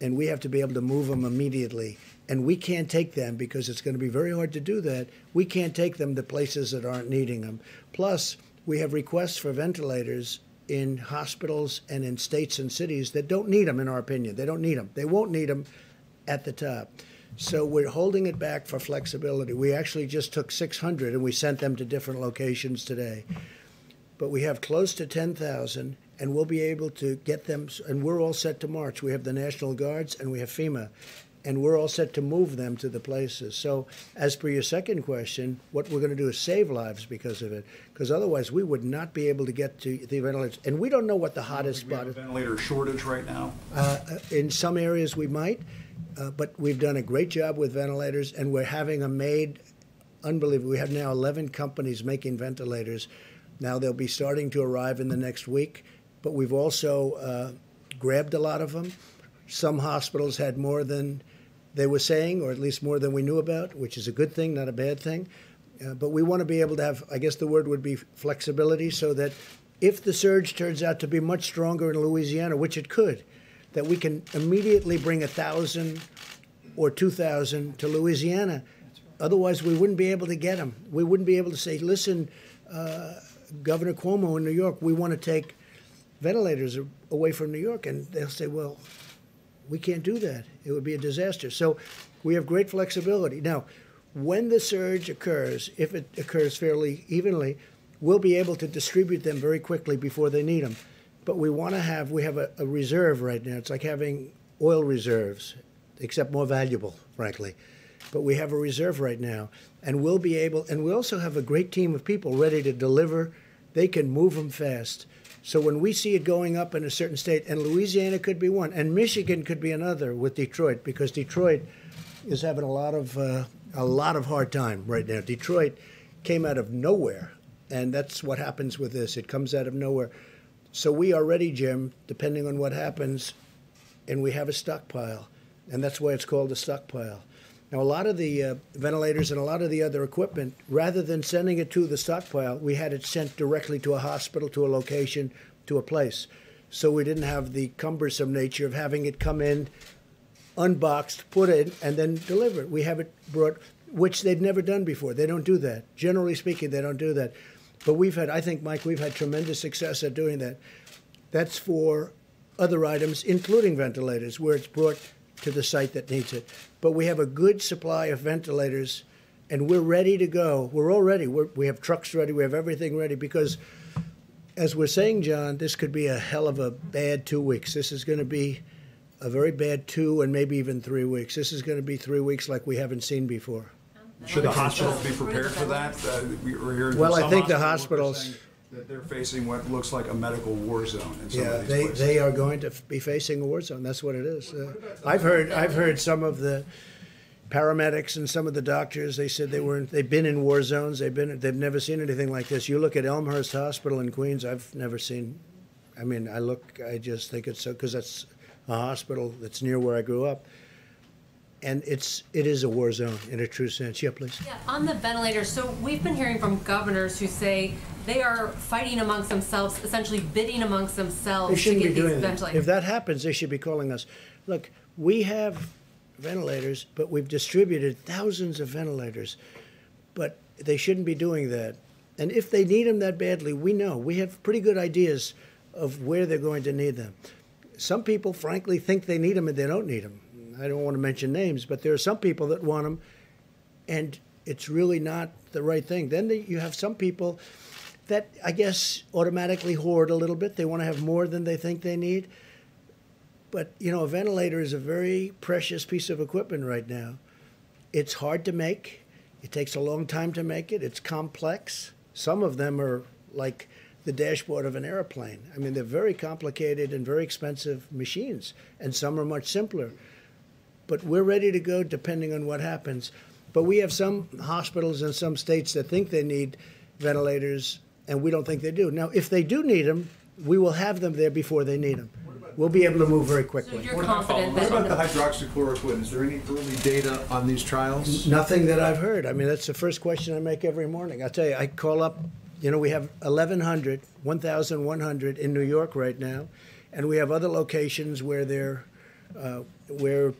and we have to be able to move them immediately. And we can't take them because it's going to be very hard to do that. We can't take them to places that aren't needing them. Plus, we have requests for ventilators in hospitals and in states and cities that don't need them, in our opinion. They don't need them. They won't need them at the top. So we're holding it back for flexibility. We actually just took 600 and we sent them to different locations today. But we have close to 10,000 and we'll be able to get them, and we're all set to march. We have the National Guards and we have FEMA, and we're all set to move them to the places. So, as per your second question, what we're going to do is save lives because of it, because otherwise we would not be able to get to the ventilators. And we don't know what the hottest We have spot a is. ventilator shortage right now. Uh, in some areas we might. Uh, but we've done a great job with ventilators, and we're having them made unbelievable. We have now 11 companies making ventilators. Now they'll be starting to arrive in the next week, but we've also uh, grabbed a lot of them. Some hospitals had more than they were saying, or at least more than we knew about, which is a good thing, not a bad thing. Uh, but we want to be able to have, I guess the word would be flexibility, so that if the surge turns out to be much stronger in Louisiana, which it could, that we can immediately bring a thousand or two thousand to Louisiana. Otherwise, we wouldn't be able to get them. We wouldn't be able to say, "Listen, uh, Governor Cuomo in New York, we want to take ventilators away from New York," and they'll say, "Well, we can't do that. It would be a disaster." So, we have great flexibility now. When the surge occurs, if it occurs fairly evenly, we'll be able to distribute them very quickly before they need them. But we want to have we have a, a reserve right now. It's like having oil reserves, except more valuable, frankly. But we have a reserve right now, and we'll be able. And we also have a great team of people ready to deliver. They can move them fast. So when we see it going up in a certain state, and Louisiana could be one, and Michigan could be another with Detroit, because Detroit is having a lot of uh, a lot of hard time right now. Detroit came out of nowhere, and that's what happens with this. It comes out of nowhere. So we are ready, Jim, depending on what happens, and we have a stockpile, and that's why it's called a stockpile. Now, a lot of the uh, ventilators and a lot of the other equipment, rather than sending it to the stockpile, we had it sent directly to a hospital, to a location, to a place. So we didn't have the cumbersome nature of having it come in, unboxed, put in, and then delivered. We have it brought, which they've never done before. They don't do that. Generally speaking, they don't do that. But we've had, I think, Mike, we've had tremendous success at doing that. That's for other items, including ventilators, where it's brought to the site that needs it. But we have a good supply of ventilators, and we're ready to go. We're all ready. We're, we have trucks ready. We have everything ready because, as we're saying, John, this could be a hell of a bad two weeks. This is going to be a very bad two and maybe even three weeks. This is going to be three weeks like we haven't seen before. Should the hospitals be prepared for that? Uh, we- Well, I think the hospitals- That they're facing what looks like a medical war zone Yeah, they, places. they are going to be facing a war zone. That's what it is. Uh, I've heard I've heard some of the paramedics and some of the doctors. They said they were in, they've been in war zones. They've been they've never seen anything like this. You look at Elmhurst Hospital in Queens. I've never seen. I mean, I look. I just think it's so because that's a hospital that's near where I grew up, and it's it is a war zone in a true sense. Yeah, please. Yeah, on the ventilators, so we've been hearing from governors who say they are fighting amongst themselves, essentially bidding amongst themselves They shouldn't get be these doing that. ventilators. If that happens, they should be calling us. Look, we have ventilators, but we've distributed thousands of ventilators. But they shouldn't be doing that. And if they need them that badly, we know. We have pretty good ideas of where they're going to need them. Some people, frankly, think they need them and they don't need them. I don't want to mention names, but there are some people that want them, and it's really not the right thing. Then the, you have some people that I guess automatically hoard a little bit. They want to have more than they think they need. But you know, a ventilator is a very precious piece of equipment right now. It's hard to make. It takes a long time to make it. It's complex. Some of them are like the dashboard of an airplane. I mean, they're very complicated and very expensive machines, and some are much simpler. But we're ready to go depending on what happens. But we have some hospitals in some states that think they need ventilators, and we don't think they do. Now, if they do need them, we will have them there before they need them. We'll be able to move very quickly. So you're confident What that about the hydroxychloroquine? Is there any early data on these trials? Nothing that I've heard. I mean, that's the first question I make every morning. I tell you, I call up, you know, we have 1,100, 1,100 in New York right now, and we have other locations where they're, uh, where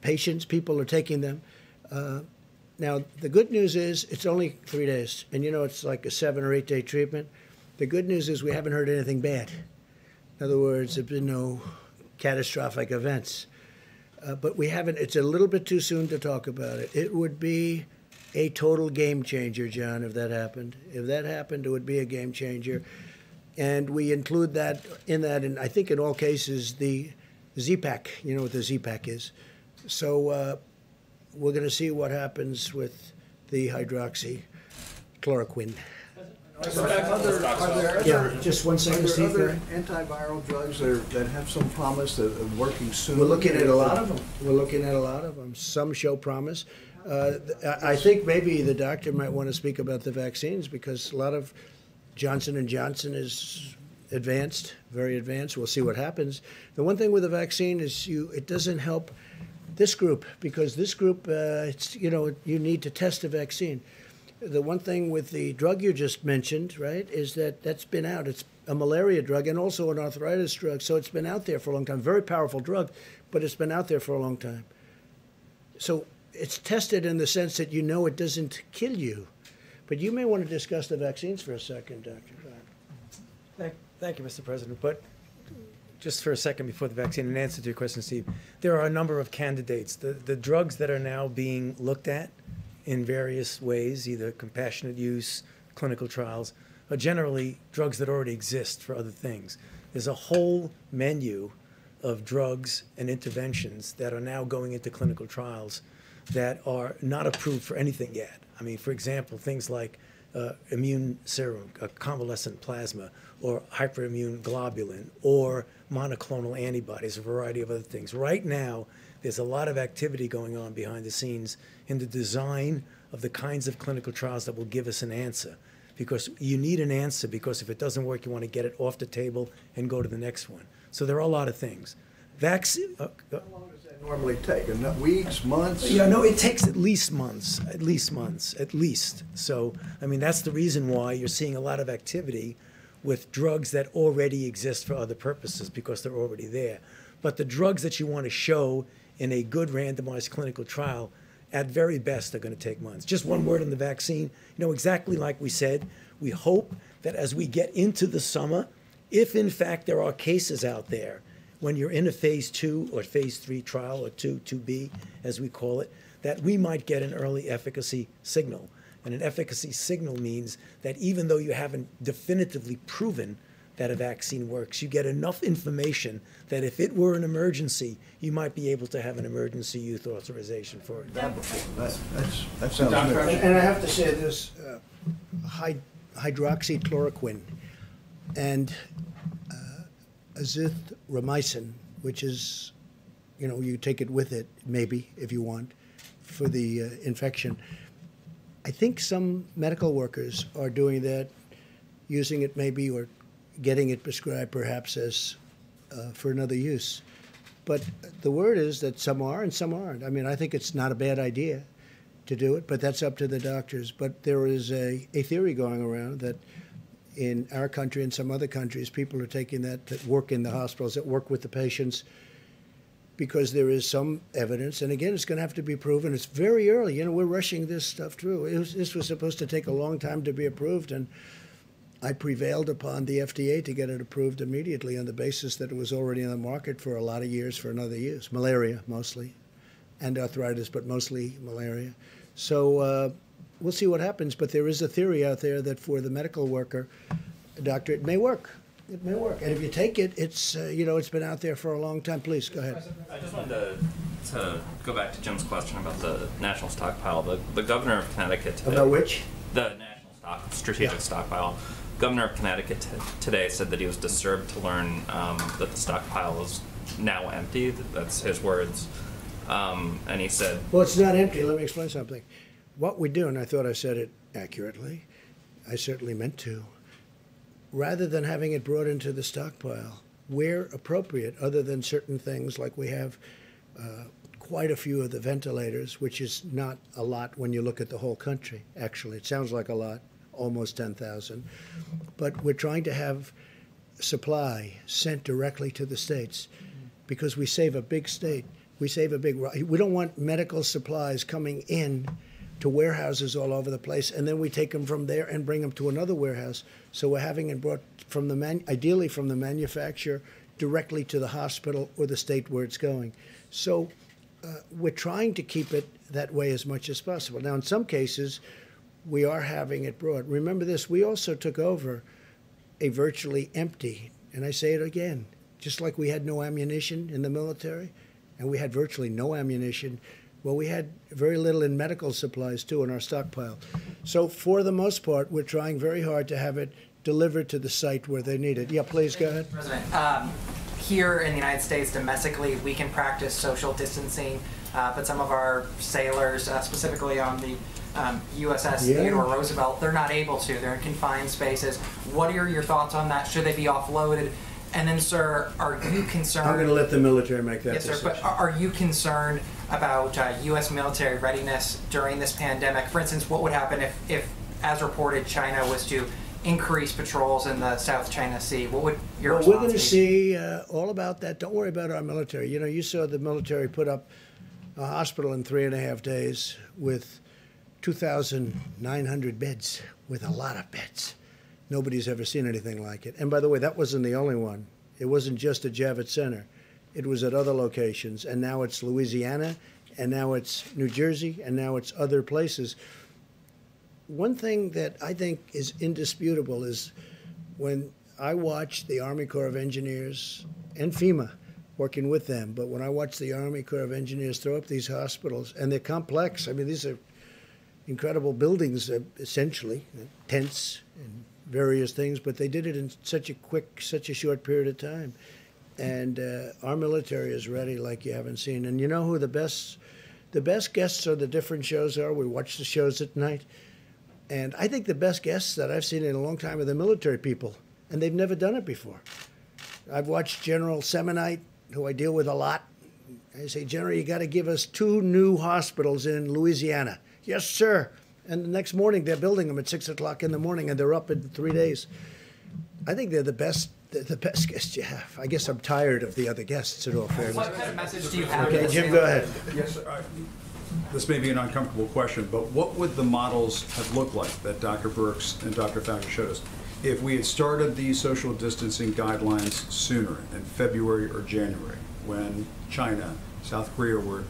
patients, people are taking them. Uh, now, the good news is it's only three days, and you know, it's like a seven or eight day treatment. The good news is we haven't heard anything bad. In other words, there's been no catastrophic events. Uh, but we haven't, it's a little bit too soon to talk about it. It would be a total game changer, John, if that happened. If that happened, it would be a game changer. And we include that in that, and I think in all cases, the Z-Pak, you know what the Z-Pak is. So uh, we're going to see what happens with the hydroxychloroquine. Are there other- are there Yeah, other- just one second, Steve, other antiviral drugs that are, that have some promise of of working soon? We're looking at a lot of them. We're looking at a lot of them. Some show promise. Uh, I I think maybe the doctor might want to speak about the vaccines because a lot of Johnson and Johnson is advanced, very advanced. We'll see what happens. The one thing with the vaccine is you it doesn't help this group because this group uh, you know you need to test a vaccine. The one thing with the drug you just mentioned, right, is that that's been out. It's a malaria drug and also an arthritis drug, so it's been out there for a long time. Very powerful drug, but it's been out there for a long time. So it's tested in the sense that you know it doesn't kill you. But you may want to discuss the vaccines for a second, Dr. Thank, thank you, Mr. President. But just for a second before the vaccine, in answer to your question, Steve, there are a number of candidates. The, the drugs that are now being looked at in various ways, either compassionate use, clinical trials, are generally drugs that already exist for other things. There's a whole menu of drugs and interventions that are now going into clinical trials that are not approved for anything yet. I mean, for example, things like uh, immune serum, uh, convalescent plasma, or hyperimmune globulin, or monoclonal antibodies, a variety of other things. Right now, there's a lot of activity going on behind the scenes in the design of the kinds of clinical trials that will give us an answer. Because you need an answer, because if it doesn't work, you want to get it off the table and go to the next one. So there are a lot of things. Vaccine. Uh, uh, Normally take, weeks, months? yeah, no, it takes at least months, at least months, at least. So, I mean, that's the reason why you're seeing a lot of activity with drugs that already exist for other purposes because they're already there. But the drugs that you want to show in a good randomized clinical trial, at very best, are going to take months. Just one word on the vaccine. You know, exactly like we said, we hope that as we get into the summer, if in fact there are cases out there when you're in a phase two or phase three trial or two, 2B, as we call it, that we might get an early efficacy signal. And an efficacy signal means that even though you haven't definitively proven that a vaccine works, you get enough information that if it were an emergency, you might be able to have an emergency use authorization for it. That that's, that's, that sounds And, good. and I have to say this, uh, hy- hydroxychloroquine and azithromycin, which is, you know, you take it with it, maybe, if you want, for the uh, infection. I think some medical workers are doing that, using it maybe, or getting it prescribed perhaps as, uh, for another use. But the word is that some are and some aren't. I mean, I think it's not a bad idea to do it, but that's up to the doctors. But there is a, a theory going around that in our country and some other countries, people are taking that that work in the hospitals, that work with the patients, because there is some evidence. And again, it's going to have to be proven. It's very early. You know, we're rushing this stuff through. Was, this was supposed to take a long time to be approved, and I prevailed upon the FDA to get it approved immediately on the basis that it was already on the market for a lot of years for another use, malaria mostly, and arthritis, but mostly malaria. So uh, we'll see what happens. But there is a theory out there that for the medical worker, doctor, it may work. It may work. And if you take it, it's uh, you know it's been out there for a long time. Please go ahead. I just wanted to, to go back to Jim's question about the national stockpile. The, the governor of Connecticut today. About which? The national stock, strategic stockpile. Governor of Connecticut t- today said that he was disturbed to learn um, that the stockpile is now empty. That's his words. Um, and he said, Well, it's not empty. Let me explain something. What we do, and I thought I said it accurately, I certainly meant to, rather than having it brought into the stockpile, where appropriate, other than certain things like we have uh, quite a few of the ventilators, which is not a lot when you look at the whole country, actually. It sounds like a lot, almost 10,000. But we're trying to have supply sent directly to the states because we save a big state. We save a big. We don't want medical supplies coming in to warehouses all over the place, and then we take them from there and bring them to another warehouse. So we're having it brought from the man, ideally from the manufacturer directly to the hospital or the state where it's going. So uh, we're trying to keep it that way as much as possible. Now, in some cases, we are having it brought. Remember this: we also took over a virtually empty, and I say it again, just like we had no ammunition in the military, and we had virtually no ammunition. Well, we had very little in medical supplies too in our stockpile. So for the most part, we're trying very hard to have it delivered to the site where they need it. Yeah, please, go ahead. President, um, here in the United States domestically, we can practice social distancing, uh, but some of our sailors, uh, specifically on the um, USS Yeah. Theodore Roosevelt, they're not able to. They're in confined spaces. What are your thoughts on that? Should they be offloaded? And then, sir, are you concerned? I'm going to let the military make that Yes, sir, decision. but are are you concerned about uh, U.S. military readiness during this pandemic? For instance, what would happen if, if, as reported, China was to increase patrols in the South China Sea? What would your Well, we're going to see uh, all about that. Don't worry about our military. You know, you saw the military put up a hospital in three and a half days with 2,900 beds, with a lot of beds. Nobody's ever seen anything like it. And by the way, that wasn't the only one. It wasn't just at Javits Center. It was at other locations, and now it's Louisiana, and now it's New Jersey, and now it's other places. One thing that I think is indisputable is when I watch the Army Corps of Engineers and FEMA working with them, but when I watch the Army Corps of Engineers throw up these hospitals, and they're complex, I mean, these are incredible buildings, uh, essentially, tents and various things, but they did it in such a quick, such a short period of time. And uh, our military is ready like you haven't seen. And you know who the best, the best guests are the different shows are? We watch the shows at night. And I think the best guests that I've seen in a long time are the military people, and they've never done it before. I've watched General Semonite, who I deal with a lot. I say, General, you got to give us two new hospitals in Louisiana. Yes, sir. And the next morning, they're building them at six o'clock in the morning, and they're up in three days. I think they're the best. They're the best guests you have. I guess I'm tired of the other guests. In all fairness. What kind of message do you have? Okay, Jim, go ahead. Yes, sir. I- this may be an uncomfortable question, but what would the models have looked like that Dr. Birx and Dr. Fauci showed us? If we had started these social distancing guidelines sooner, in February or January, when China, South Korea were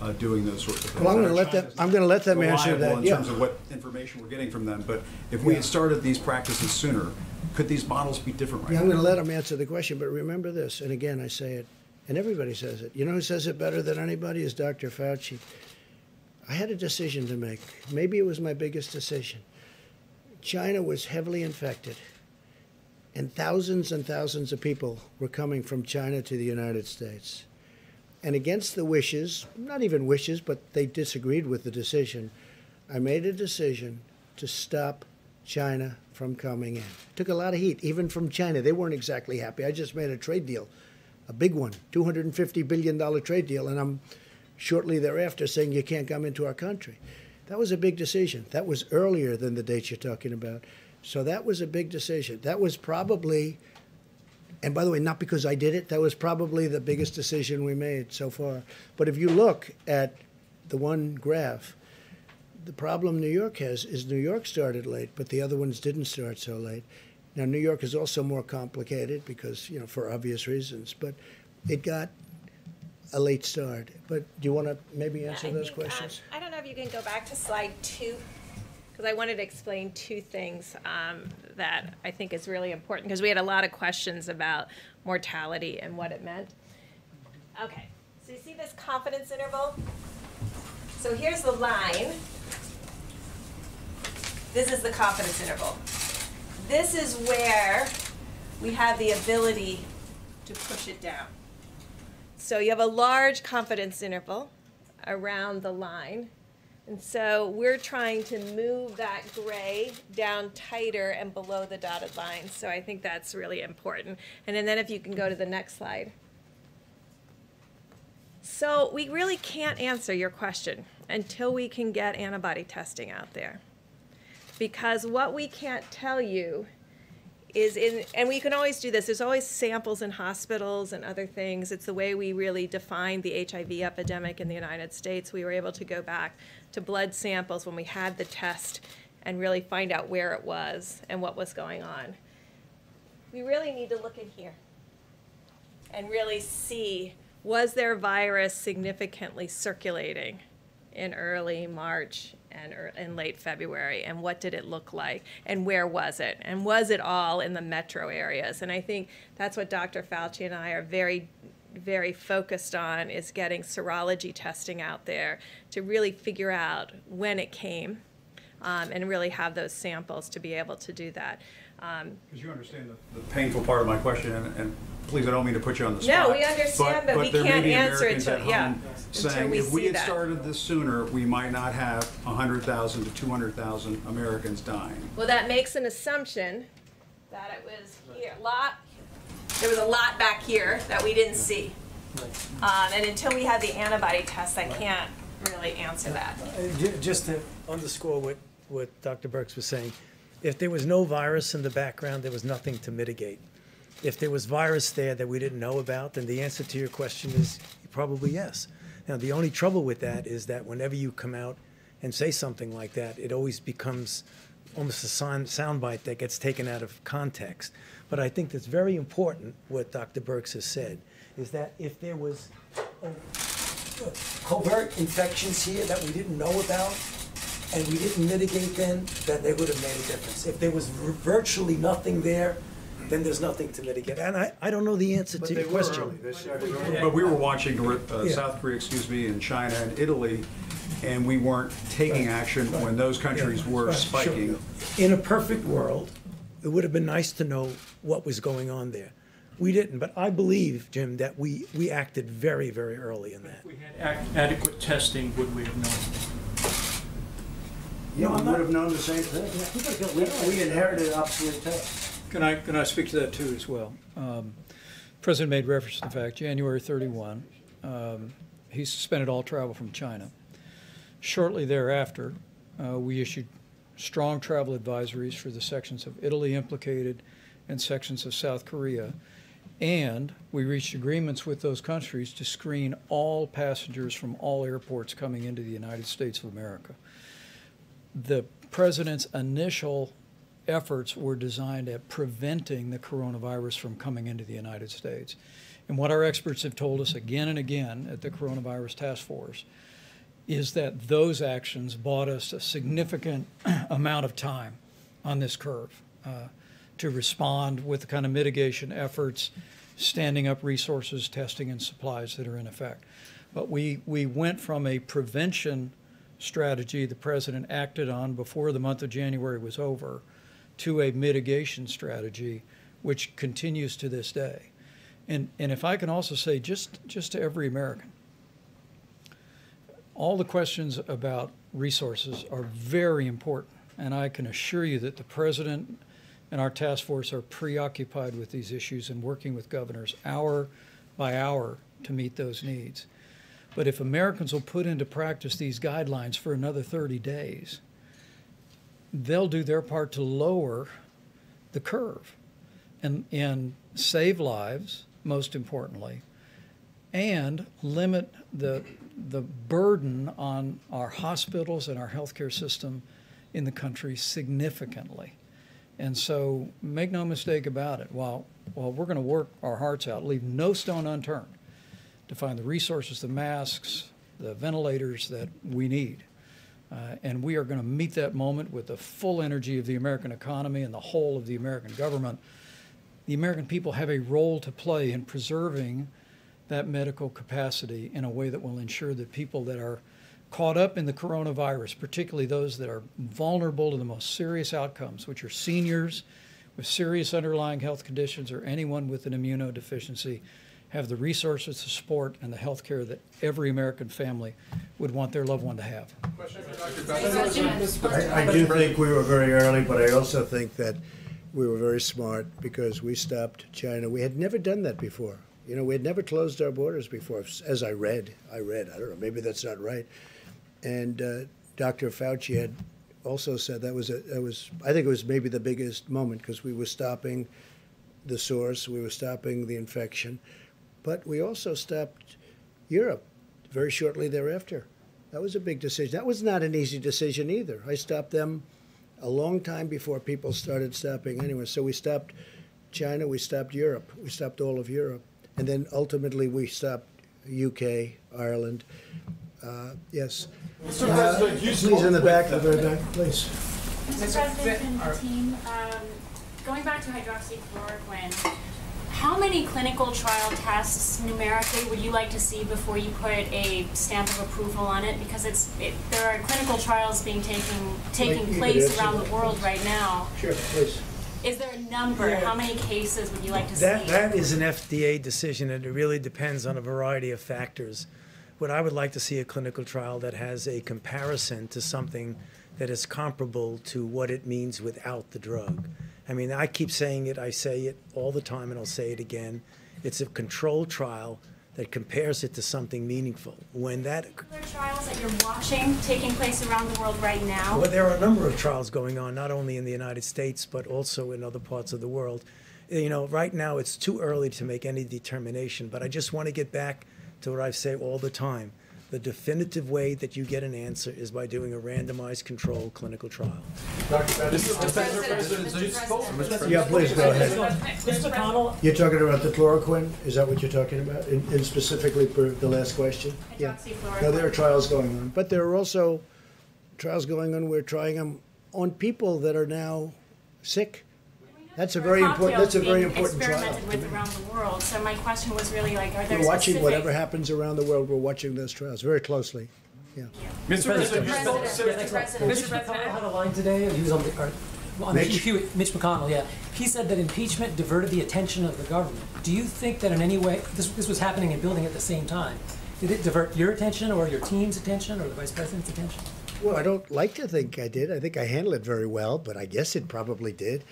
uh, doing those sorts of things. Well, I'm going to let them. I'm going to let them answer reliable that. In Yeah. terms of what information we're getting from them, but if we had started these practices sooner, could these models be different right Yeah? I'm going to let him answer the question, but remember this, and again, I say it, and everybody says it. You know who says it better than anybody is Dr. Fauci. I had a decision to make. Maybe it was my biggest decision. China was heavily infected, and thousands and thousands of people were coming from China to the United States. And against the wishes, not even wishes, but they disagreed with the decision, I made a decision to stop China from coming in. Took a lot of heat, even from China. They weren't exactly happy. I just made a trade deal, a big one, $250 billion trade deal, and I'm shortly thereafter saying you can't come into our country. That was a big decision. That was earlier than the dates you're talking about. So that was a big decision. That was probably, and by the way, not because I did it, that was probably the biggest decision we made so far. But if you look at the one graph, the problem New York has is New York started late, but the other ones didn't start so late. Now, New York is also more complicated because, you know, for obvious reasons, but it got a late start. But do you want to maybe answer I those think, um, questions? I don't know if you can go back to slide two, because I wanted to explain two things um, that I think is really important, because we had a lot of questions about mortality and what it meant. Okay, so you see this confidence interval? So here's the line. This is the confidence interval. This is where we have the ability to push it down. So you have a large confidence interval around the line. And so we're trying to move that gray down tighter and below the dotted line. So I think that's really important. And then if you can go to the next slide. So we really can't answer your question until we can get antibody testing out there. Because what we can't tell you is in, and we can always do this, there's always samples in hospitals and other things. It's the way we really defined the HIV epidemic in the United States. We were able to go back to blood samples when we had the test and really find out where it was and what was going on. We really need to look in here and really see, was there virus significantly circulating in early March and ear- in late February, and what did it look like, and where was it, and was it all in the metro areas? And I think that's what Dr. Fauci and I are very, very focused on is getting serology testing out there to really figure out when it came. um, and really have those samples to be able to do that. Um, Because you understand the, the painful part of my question, and, and please, I don't mean to put you on the spot. No, we understand, but we there may can't be answer it Americans till- at yeah, home until Saying, we if we had that." started this sooner, we might not have hundred thousand to two hundred thousand Americans dying. Well, that makes an assumption that it was here, lot, there was a lot back here that we didn't see. Um, and until we have the antibody test, I can't really answer that. Uh, Just to underscore what, what Dr. Birx was saying, if there was no virus in the background, there was nothing to mitigate. If there was virus there that we didn't know about, then the answer to your question is probably yes. Now, the only trouble with that is that whenever you come out and say something like that, it always becomes almost a sound soundbite that gets taken out of context. But I think that's very important, what Dr. Birx has said, is that if there was covert infections here that we didn't know about, and we didn't mitigate then, then they would have made a difference. If there was virtually nothing there, then there's nothing to mitigate. And I, I don't know the answer But to they your question. early. They. But we were watching uh, Yeah. South Korea, excuse me, and China and Italy, and we weren't taking action when those countries were Right, sure. spiking. In a perfect world, it would have been nice to know what was going on there. We didn't, but I believe, Jim, that we, we acted very, very early in that. If we had ac- adequate testing, would we have known? Yeah, No, we I'm would have known the same thing. We, we inherited obsolete tests. Can I, can I speak to that too as well? Um, President made reference to the fact, January 31, um, he suspended all travel from China. Shortly thereafter, uh, we issued strong travel advisories for the sections of Italy implicated and sections of South Korea. And we reached agreements with those countries to screen all passengers from all airports coming into the United States of America. The president's initial efforts were designed at preventing the coronavirus from coming into the United States. And what our experts have told us again and again at the Coronavirus Task Force is that those actions bought us a significant [clears throat] amount of time on this curve uh, to respond with the kind of mitigation efforts, standing up resources, testing, and supplies that are in effect. But we, we went from a prevention strategy the president acted on before the month of January was over to a mitigation strategy, which continues to this day. And, and if I can also say, just, just to every American, all the questions about resources are very important. And I can assure you that the president and our task force are preoccupied with these issues and working with governors hour by hour to meet those needs. But if Americans will put into practice these guidelines for another 30 days, they'll do their part to lower the curve and, and save lives, most importantly, and limit the, the burden on our hospitals and our healthcare system in the country significantly. And so make no mistake about it, while, while we're going to work our hearts out, leave no stone unturned to find the resources, the masks, the ventilators that we need. Uh, and we are going to meet that moment with the full energy of the American economy and the whole of the American government. The American people have a role to play in preserving that medical capacity in a way that will ensure that people that are caught up in the coronavirus, particularly those that are vulnerable to the most serious outcomes, which are seniors with serious underlying health conditions or anyone with an immunodeficiency, have the resources, the support, and the health care that every American family would want their loved one to have. I, I do think we were very early, but I also think that we were very smart because we stopped China. We had never done that before. You know, we had never closed our borders before, as I read. I read, I don't know, maybe that's not right. And uh, Dr. Fauci had also said that was, a, that was, I think it was maybe the biggest moment because we were stopping the source, we were stopping the infection, but we also stopped Europe very shortly thereafter. That was a big decision. That was not an easy decision either. I stopped them a long time before people started stopping anyway. So we stopped China, we stopped Europe, we stopped all of Europe, and then ultimately we stopped UK, Ireland. Uh, yes. Mr. Uh, President, you please in the back, the- the very back, please. Mr. President and the team, um, going back to hydroxychloroquine, How many clinical trial tests numerically would you like to see before you put a stamp of approval on it? Because it's, it, there are clinical trials being taken, taking could place around the world right now. Sure, please. Is there a number? How many cases would you like to see? That, that is an FDA decision, and it really depends on a variety of factors. What I would like to see a clinical trial that has a comparison to something that is comparable to what it means without the drug. I mean, I keep saying it, I say it all the time, and I'll say it again. It's a controlled trial that compares it to something meaningful. When that Are there trials that you're watching taking place around the world right now? Well, there are a number of trials going on, not only in the United States, but also in other parts of the world. You know, right now it's too early to make any determination, but I just want to get back to what I say all the time. The definitive way that you get an answer is by doing a randomized controlled clinical trial. Yeah, please go ahead. Mr. McConnell, You're talking about the chloroquine? Is that what you're talking about? And and specifically for the last question? Yeah. No, there are trials going on, but there are also trials going on, we're trying them on people that are now sick. That's a very important, that's a very important trial. With around the world, so my question was really like, are there We're watching specific? whatever happens around the world, we're watching those trials very closely. Yeah. Mr. President, Mr. you're still- President, Mitch McConnell had a line today, he was on the, or, on the Mitch? EQ, Mitch McConnell, yeah. He said that impeachment diverted the attention of the government. Do you think that in any way, this, this was happening and building at the same time, did it divert your attention or your team's attention or the vice president's attention? Well, I don't like to think I did. I think I handled it very well, but I guess it probably did.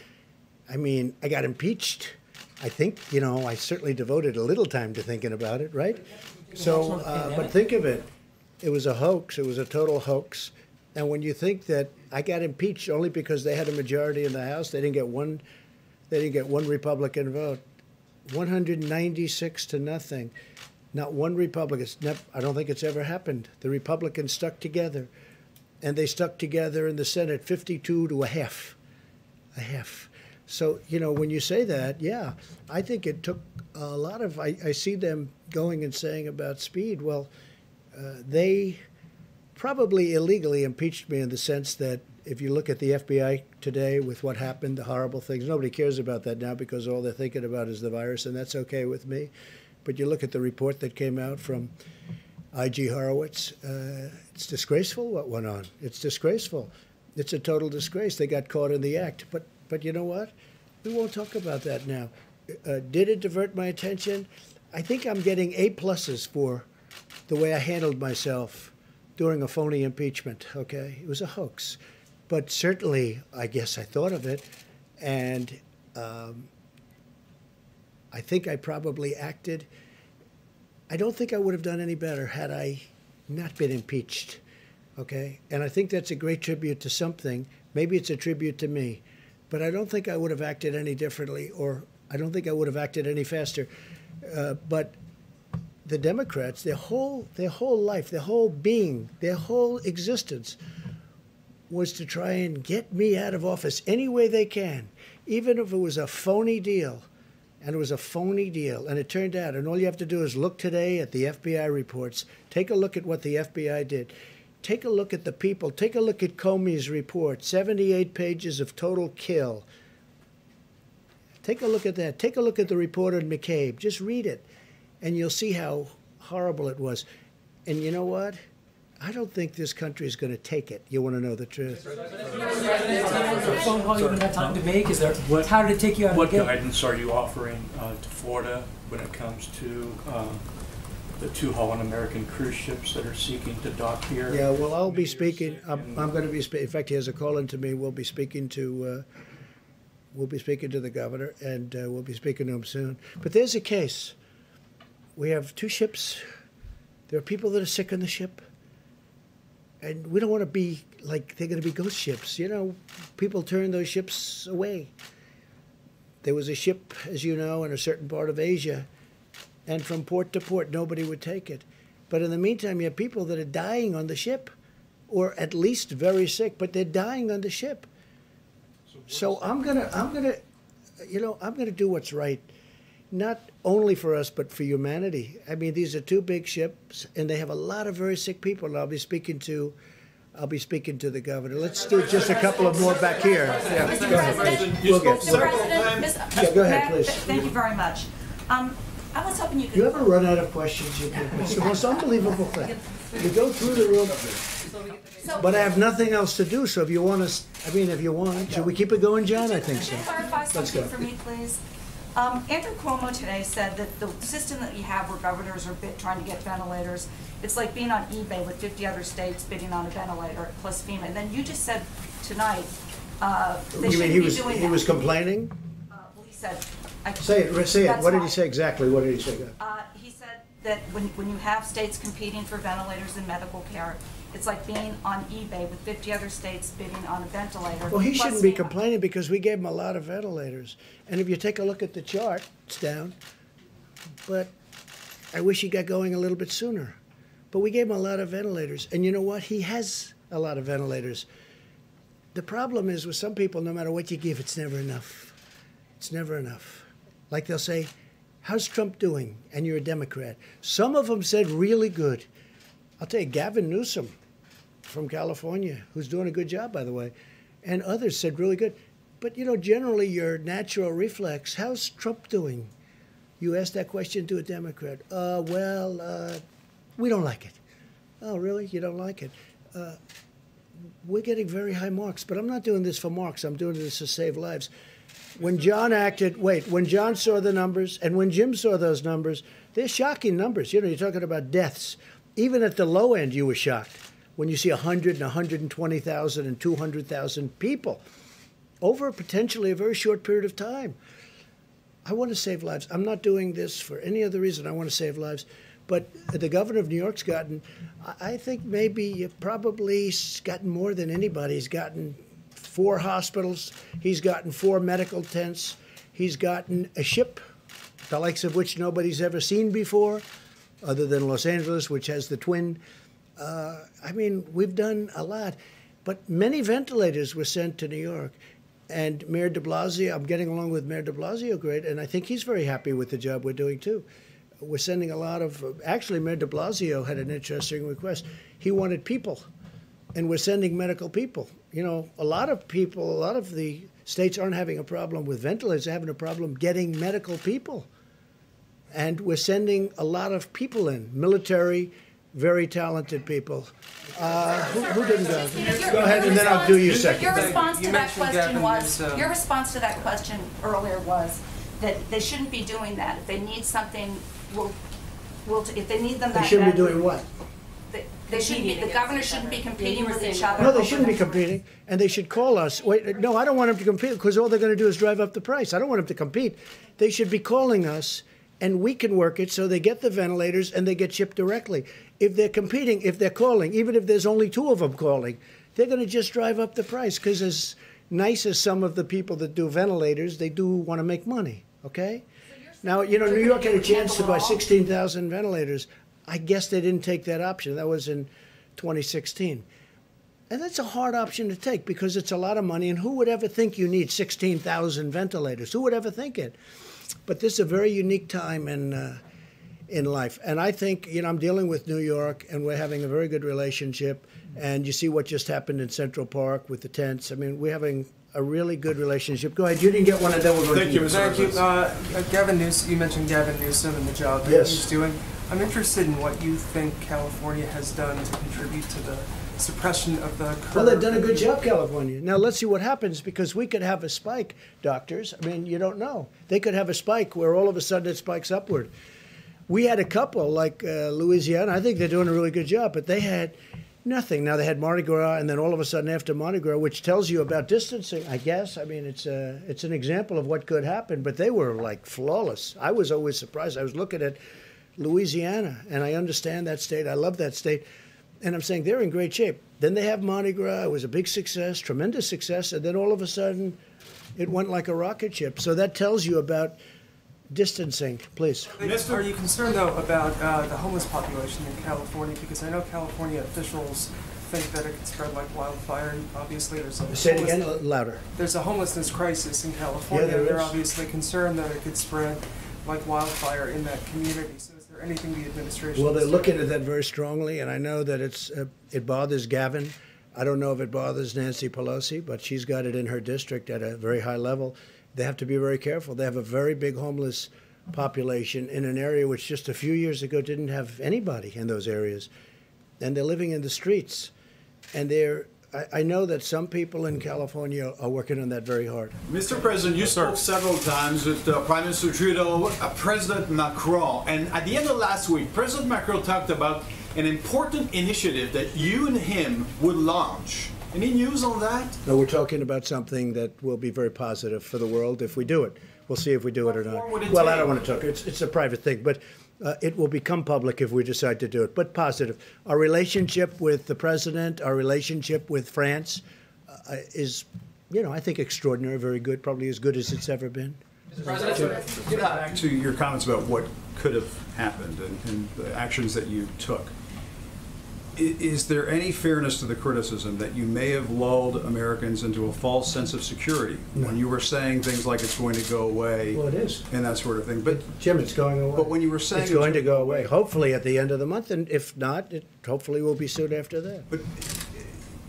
I mean, I got impeached. I think, you know, I certainly devoted a little time to thinking about it, right? So, uh, but think of it. It was a hoax. It was a total hoax. And when you think that I got impeached only because they had a majority in the House, they didn't get one, they didn't get one Republican vote. 196 to nothing. Not one Republican. It's nev- I don't think it's ever happened. The Republicans stuck together, and they stuck together in the Senate 52 to a half. A half. So, you know, when you say that, yeah, I think it took a lot of. I, I see them going and saying about speed. Well, uh, they probably illegally impeached me in the sense that if you look at the FBI today with what happened, the horrible things, nobody cares about that now because all they're thinking about is the virus, and that's okay with me. But you look at the report that came out from I.G. Horowitz, uh, it's disgraceful what went on. It's disgraceful. It's a total disgrace. They got caught in the act. But, but you know what? We won't talk about that now. Uh, did it divert my attention? I think I'm getting A pluses for the way I handled myself during a phony impeachment. Okay, it was a hoax, but certainly, I guess I thought of it, and um, I think I probably acted. I don't think I would have done any better had I not been impeached. Okay, and I think that's a great tribute to something. Maybe it's a tribute to me, but I don't think I would have acted any differently, or I don't think I would have acted any faster. Uh, but the Democrats, their whole their whole life, their whole being, their whole existence was to try and get me out of office any way they can, even if it was a phony deal. And it was a phony deal. And it turned out, and all you have to do is look today at the FBI reports, take a look at what the FBI did. Take a look at the people. Take a look at Comey's report 78 pages of total kill. Take a look at that. Take a look at the report on McCabe. Just read it, and you'll see how horrible it was. And you know what? I don't think this country is going to take it. You want to know the truth? Phone call you haven't had time to make, is there, What- how did it take you out What guidance are you offering uh, to Florida when it comes to uh, the two Holland American cruise ships that are seeking to dock here? Yeah, well, I'll be speaking, I'm, I'm going to be, in fact, he has a call in to me. We'll be speaking to, uh, we'll be speaking to the governor, and uh, we'll be speaking to him soon. But there's a case. We have two ships. There are people that are sick on the ship. And we don't want to be like they're going to be ghost ships. You know, people turn those ships away. There was a ship, as you know, in a certain part of Asia, and from port to port, nobody would take it. But in the meantime, you have people that are dying on the ship, or at least very sick, but they're dying on the ship. So I'm gonna, I'm gonna, you know, I'm gonna do what's right, not only for us but for humanity. I mean, these are two big ships, and they have a lot of very sick people. And I'll be speaking to I'll be speaking to the governor. Let's do just a couple of more back here. Yeah, go ahead. You We'll spoke get- several President, Yeah, go ahead, please. Thank you very much. Um, I was hoping you could. You ever run out of questions? You do. It's the most unbelievable thing. You go through the room, So- but I have nothing else to do, so if you want us, I mean, if you want, should we keep it going, John? I think Could so. you clarify Let's something go. for me, please? Um, Andrew Cuomo today said that the system that you have where governors are trying to get ventilators, it's like being on eBay with fifty other states bidding on a ventilator plus FEMA. And then you just said tonight, uh, they You mean he be was, doing he that. was complaining? Uh, well, he said. I- Say it, say it. What did he say exactly? What did he say? Uh, he said that when, when you have states competing for ventilators in medical care, it's like being on eBay with fifty other states bidding on a ventilator. Well, he shouldn't be complaining because we gave him a lot of ventilators. And if you take a look at the chart, it's down. But I wish he got going a little bit sooner. But we gave him a lot of ventilators. And you know what? He has a lot of ventilators. The problem is with some people, no matter what you give, it's never enough. It's never enough. Like they'll say, How's Trump doing? And you're a Democrat. Some of them said really good. I'll tell you, Gavin Newsom from California, who's doing a good job, by the way, and others said really good. But you know, generally, your natural reflex, how's Trump doing? You ask that question to a Democrat. Uh, well, uh, we don't like it. Oh, really? You don't like it? Uh, we're getting very high marks, but I'm not doing this for marks. I'm doing this to save lives. When John acted, wait, when John saw the numbers and when Jim saw those numbers, they're shocking numbers. You know, you're talking about deaths. Even at the low end, you were shocked when you see 100 and 120,000 and 200,000 people over potentially a very short period of time. I want to save lives. I'm not doing this for any other reason. I want to save lives. But the governor of New York's gotten, I think maybe probably gotten more than anybody's gotten four hospitals, he's gotten four medical tents, he's gotten a ship, the likes of which nobody's ever seen before, other than Los Angeles, which has the twin. Uh, I mean, we've done a lot. But many ventilators were sent to New York. And Mayor de Blasio, I'm getting along with Mayor de Blasio great, and I think he's very happy with the job we're doing too. We're sending a lot of, actually, Mayor de Blasio had an interesting request. He wanted people, and we're sending medical people. You know, a lot of people, a lot of the states aren't having a problem with ventilators, they're having a problem getting medical people. And we're sending a lot of people in, military, very talented people. Uh, who, who didn't go? Your- Go ahead, and then I'll do your second. Your response You to that question Gavin was, Newsom. your response to that question earlier was that they shouldn't be doing that. If they need something, we'll, we'll, if they need them They that shouldn't be doing what? They they shouldn't be, the Competing governor shouldn't be competing with each other. No, they shouldn't be competing, and they should call us. Wait, no, I don't want them to compete because all they're going to do is drive up the price. I don't want them to compete. They should be calling us, and we can work it so they get the ventilators and they get shipped directly. If they're competing, if they're calling, even if there's only two of them calling, they're going to just drive up the price because as nice as some of the people that do ventilators, they do want to make money. Okay. Now, you know, New York had a chance to buy 16,000 ventilators. I guess they didn't take that option. That was in 2016. And that's a hard option to take because it's a lot of money. And who would ever think you need 16,000 ventilators? Who would ever think it? But this is a very unique time in, uh, in life. And I think, you know, I'm dealing with New York and we're having a very good relationship. And you see what just happened in Central Park with the tents. I mean, we're having a really good relationship. Go ahead. You didn't get one, and then we'll go Thank to you, Thank you. President. Uh, uh, Gavin Newsom, you mentioned Gavin Newsom and the job that Yes. he's doing. I'm interested in what you think California has done to contribute to the suppression of the curve. Well, they've done a good job, California. Now let's see what happens because we could have a spike, doctors. I mean, you don't know. They could have a spike where all of a sudden it spikes upward. We had a couple like uh, Louisiana. I think they're doing a really good job, but they had nothing. Now they had Mardi Gras, and then all of a sudden after Mardi Gras, which tells you about distancing, I guess. I mean, it's a it's an example of what could happen. But they were like flawless. I was always surprised. I was looking at Louisiana, and I understand that state. I love that state. And I'm saying they're in great shape. Then they have Mardi Gras. It was a big success, tremendous success. And then all of a sudden, it went like a rocket ship. So that tells you about distancing. Please. Mister, Are you concerned though about uh, the homeless population in California? Because I know California officials think that it could spread like wildfire. And obviously, there's a Say it again louder. There's a homelessness crisis in California. there They're is. obviously concerned that it could spread like wildfire in that community. So is there anything the administration? Well, they're looking at that very strongly, and I know that it's uh, it bothers Gavin. I don't know if it bothers Nancy Pelosi, but she's got it in her district at a very high level. They have to be very careful. They have a very big homeless population in an area which just a few years ago didn't have anybody in those areas. And they're living in the streets. And they're, I, I know that some people in California are working on that very hard. Mr. President, you spoke several times with uh, Prime Minister Trudeau, uh, President Macron, and at the end of last week, President Macron talked about an important initiative that you and him would launch. Any news on that? No, we're talking about something that will be very positive for the world if we do it. We'll see if we do it or not. it Well, I don't want to talk. It's, it's a private thing, but uh, it will become public if we decide to do it. But positive. Our relationship with the president, our relationship with France, uh, is, you know, I think extraordinary, very good, probably as good as it's ever been. Back to your comments about what could have happened and, and the actions that you took. Is there any fairness to the criticism that you may have lulled Americans into a false sense of security when you were saying things like it's going to go away? Well, it is. And that sort of thing. But Jim, it's going away. But when you were saying It's going to go away, hopefully at the end of the month, and if not, it hopefully will be soon after that. But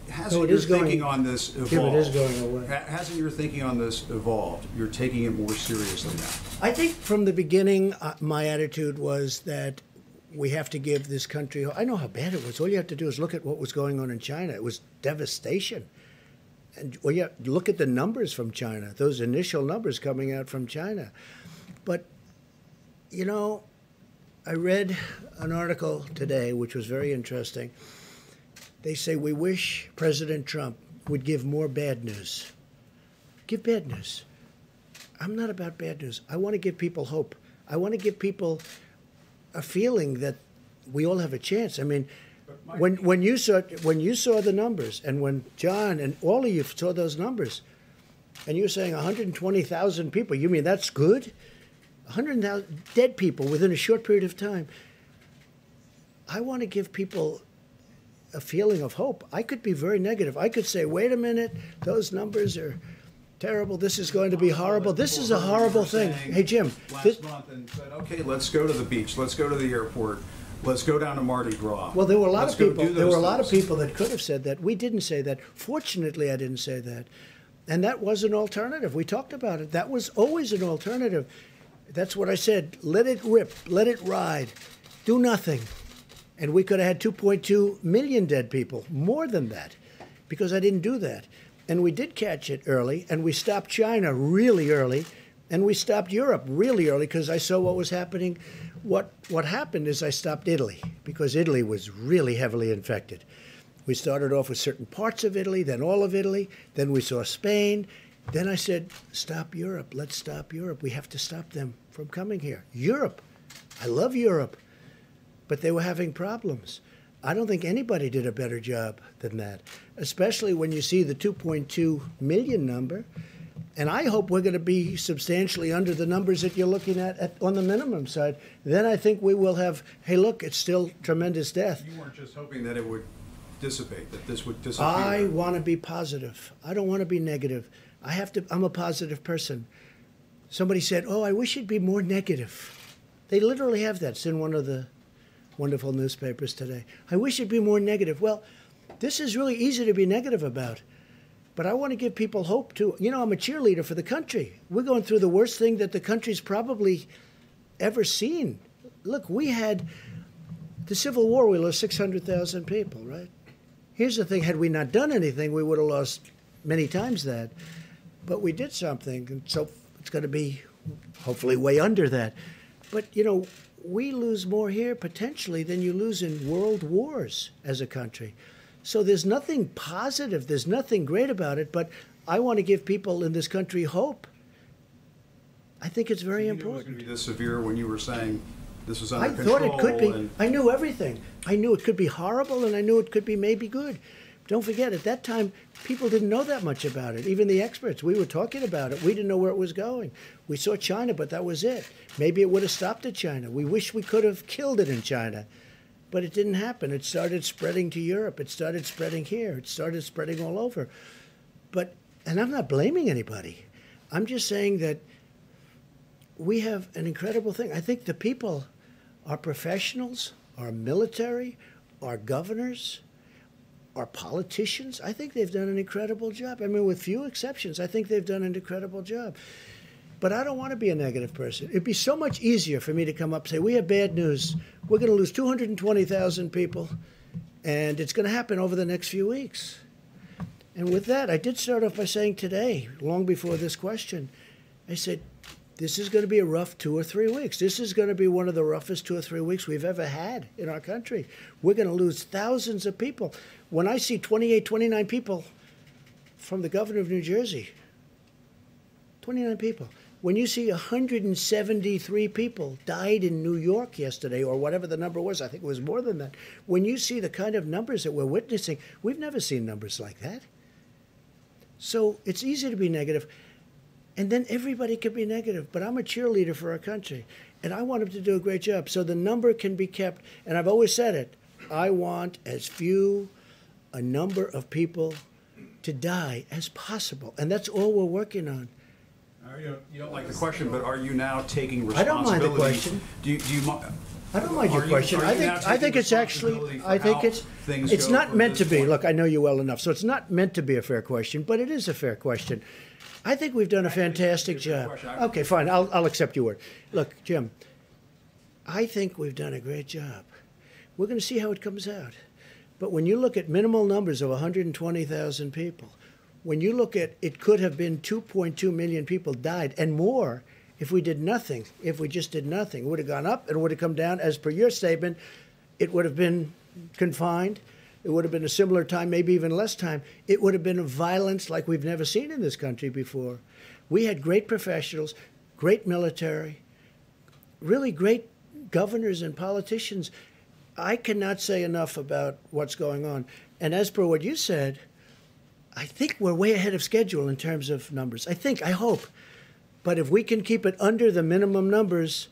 hasn't it your is going- thinking on this Jim, evolved? it is going away. Hasn't your thinking on this evolved? You're taking it more seriously now. I think from the beginning, uh, my attitude was that we have to give this country. I know how bad it was. All you have to do is look at what was going on in China. It was devastation. And well, yeah, look at the numbers from China. Those initial numbers coming out from China. But you know, I read an article today which was very interesting. They say we wish President Trump would give more bad news. Give bad news. I'm not about bad news. I want to give people hope. I want to give people a feeling that we all have a chance. I mean, when when you saw when you saw the numbers, and when John and all of you saw those numbers, and you were saying 120,000 people, you mean that's good? 100,000 dead people within a short period of time. I want to give people a feeling of hope. I could be very negative. I could say, wait a minute, those numbers are terrible. This is going to be horrible. This is a horrible thing. Hey, Jim. Last month and said, okay, let's go to the beach, let's go to the airport, let's go down to Mardi Gras. Well, there were a lot Let's of people. There were a lot of people that could have said that. We didn't say that. Fortunately, I didn't say that, and that was an alternative. We talked about it. That was always an alternative. That's what I said. Let it rip. Let it ride. Do nothing, and we could have had 2.2 million dead people, more than that, because I didn't do that. And we did catch it early, and we stopped China really early, and we stopped Europe really early because I saw what was happening. What what happened is I stopped Italy because Italy was really heavily infected. We started off with certain parts of Italy, then all of Italy, then we saw Spain. Then I said, stop Europe. Let's stop Europe. We have to stop them from coming here. Europe. I love Europe. But they were having problems. I don't think anybody did a better job than that, especially when you see the 2.2 million number. And I hope we're going to be substantially under the numbers that you're looking at, at on the minimum side. Then I think we will have, hey, look, it's still tremendous death. You weren't just hoping that it would dissipate, that this would disappear. I want to be positive. I don't want to be negative. I have to. I'm a positive person. Somebody said, "Oh, I wish you'd be more negative." They literally have that. It's in one of the wonderful newspapers today. I wish it'd be more negative. Well, this is really easy to be negative about. But I want to give people hope too. You know, I'm a cheerleader for the country. We're going through the worst thing that the country's probably ever seen. Look, we had the Civil War, we lost 600,000 people, right? Here's the thing had we not done anything, we would have lost many times that. But we did something, and so it's going to be hopefully way under that. But, you know, we lose more here potentially than you lose in world wars as a country. So there's nothing positive, there's nothing great about it, but I want to give people in this country hope. I think it's very It was important. going to be this severe when you were saying this was under I control. thought it could be. I knew everything. I knew it could be horrible, and I knew it could be maybe good. Don't forget, at that time, people didn't know that much about it. Even the experts, we were talking about it. We didn't know where it was going. We saw China, but that was it. Maybe it would have stopped at China. We wish we could have killed it in China, but it didn't happen. It started spreading to Europe. It started spreading here. It started spreading all over. But, and I'm not blaming anybody. I'm just saying that we have an incredible thing. I think the people, our professionals, our military, our governors, our politicians, I think they've done an incredible job. I mean, with few exceptions, I think they've done an incredible job. But I don't want to be a negative person. It'd be so much easier for me to come up and say, We have bad news. We're going to lose 220,000 people, and it's going to happen over the next few weeks. And with that, I did start off by saying today, long before this question, I said, this is going to be a rough two or three weeks. This is going to be one of the roughest two or three weeks we've ever had in our country. We're going to lose thousands of people. When I see 28, 29 people from the governor of New Jersey, 29 people. When you see 173 people died in New York yesterday, or whatever the number was, I think it was more than that. When you see the kind of numbers that we're witnessing, we've never seen numbers like that. So it's easy to be negative, and then everybody can be negative. But I'm a cheerleader for our country, and I want them to do a great job. So the number can be kept, and I've always said it I want as few a number of people to die as possible, and that's all we're working on. Are you, you don't like the question, but are you now taking responsibility? I don't mind the question. Do you, do you? I don't mind your you- question. I think I think it's actually I think it's things it's not meant to be. point? Look, I know you well enough, so it's not meant to be a fair question, but it is a fair question. I think we've done a fantastic job. Okay, fine. I'll I'll accept your word. Look, Jim, I think we've done a great job. We're going to see how it comes out. But when you look at minimal numbers of 120,000 people, when you look at it could have been 2.2 million people died and more if we did nothing, if we just did nothing. It would have gone up, it would have come down. As per your statement, it would have been confined. It would have been a similar time, maybe even less time. It would have been a violence like we've never seen in this country before. We had great professionals, great military, really great governors and politicians. I cannot say enough about what's going on. And as per what you said, I think we're way ahead of schedule in terms of numbers. I think, I hope. But if we can keep it under the minimum numbers,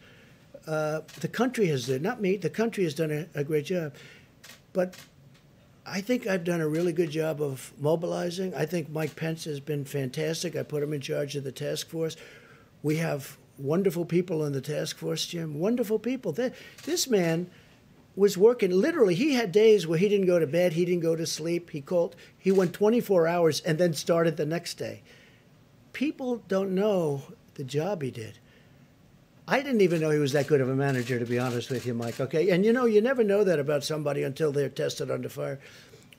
uh, the country has done, not me, the country has done a, a great job. But I think I've done a really good job of mobilizing. I think Mike Pence has been fantastic. I put him in charge of the task force. We have wonderful people on the task force, Jim. Wonderful people. This man was working literally. He had days where he didn't go to bed, he didn't go to sleep. He called. He went 24 hours and then started the next day. People don't know the job he did. I didn't even know he was that good of a manager, to be honest with you, Mike. Okay, and you know, you never know that about somebody until they're tested under fire.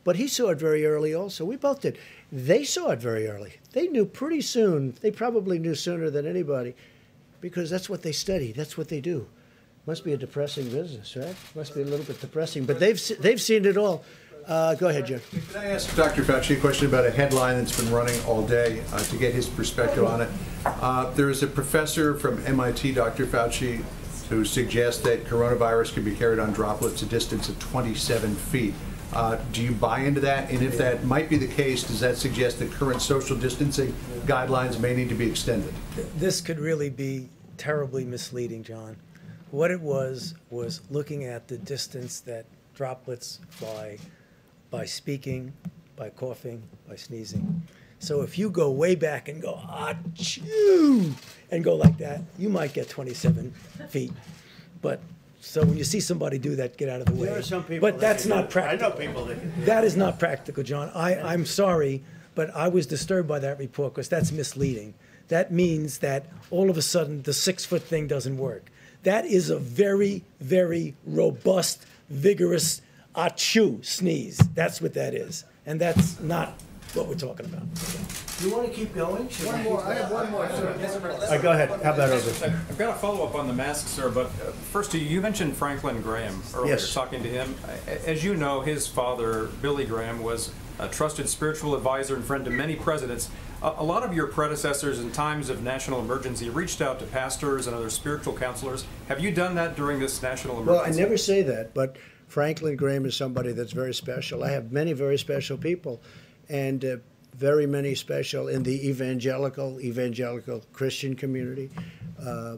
But he saw it very early, also. We both did. They saw it very early. They knew pretty soon. They probably knew sooner than anybody, because that's what they study. That's what they do. Must be a depressing business, right? Must be a little bit depressing. But they've they've seen it all. Uh, go ahead, Jim. Can I ask Dr. Fauci a question about a headline that's been running all day uh, to get his perspective on it? Uh, there is a professor from MIT, Dr. Fauci, who suggests that coronavirus can be carried on droplets a distance of 27 feet. Uh, do you buy into that? And if that might be the case, does that suggest that current social distancing guidelines may need to be extended? This could really be terribly misleading, John. What it was was looking at the distance that droplets fly by speaking, by coughing, by sneezing. So if you go way back and go achoo and go like that, you might get 27 feet. But so when you see somebody do that, get out of the way. There are some people but that that's not practical. I know people that can do That is not practical, John. I, I'm sorry, but I was disturbed by that report because that's misleading. That means that all of a sudden the six foot thing doesn't work. That is a very, very robust, vigorous achoo sneeze. That's what that is. And that's not what we're talking about. You want to keep going? One more, I have one more, sir. All right, go ahead. How about over? I've got a follow-up on the mask, sir, but uh, first, you mentioned Franklin Graham earlier, Yes. talking to him. As you know, his father, Billy Graham, was a trusted spiritual advisor and friend to many presidents. A a lot of your predecessors in times of national emergency reached out to pastors and other spiritual counselors. Have you done that during this national Well, I never say that, but Franklin Graham is somebody that's very special. I have many very special people, and uh, very many special in the evangelical, evangelical Christian community. Uh,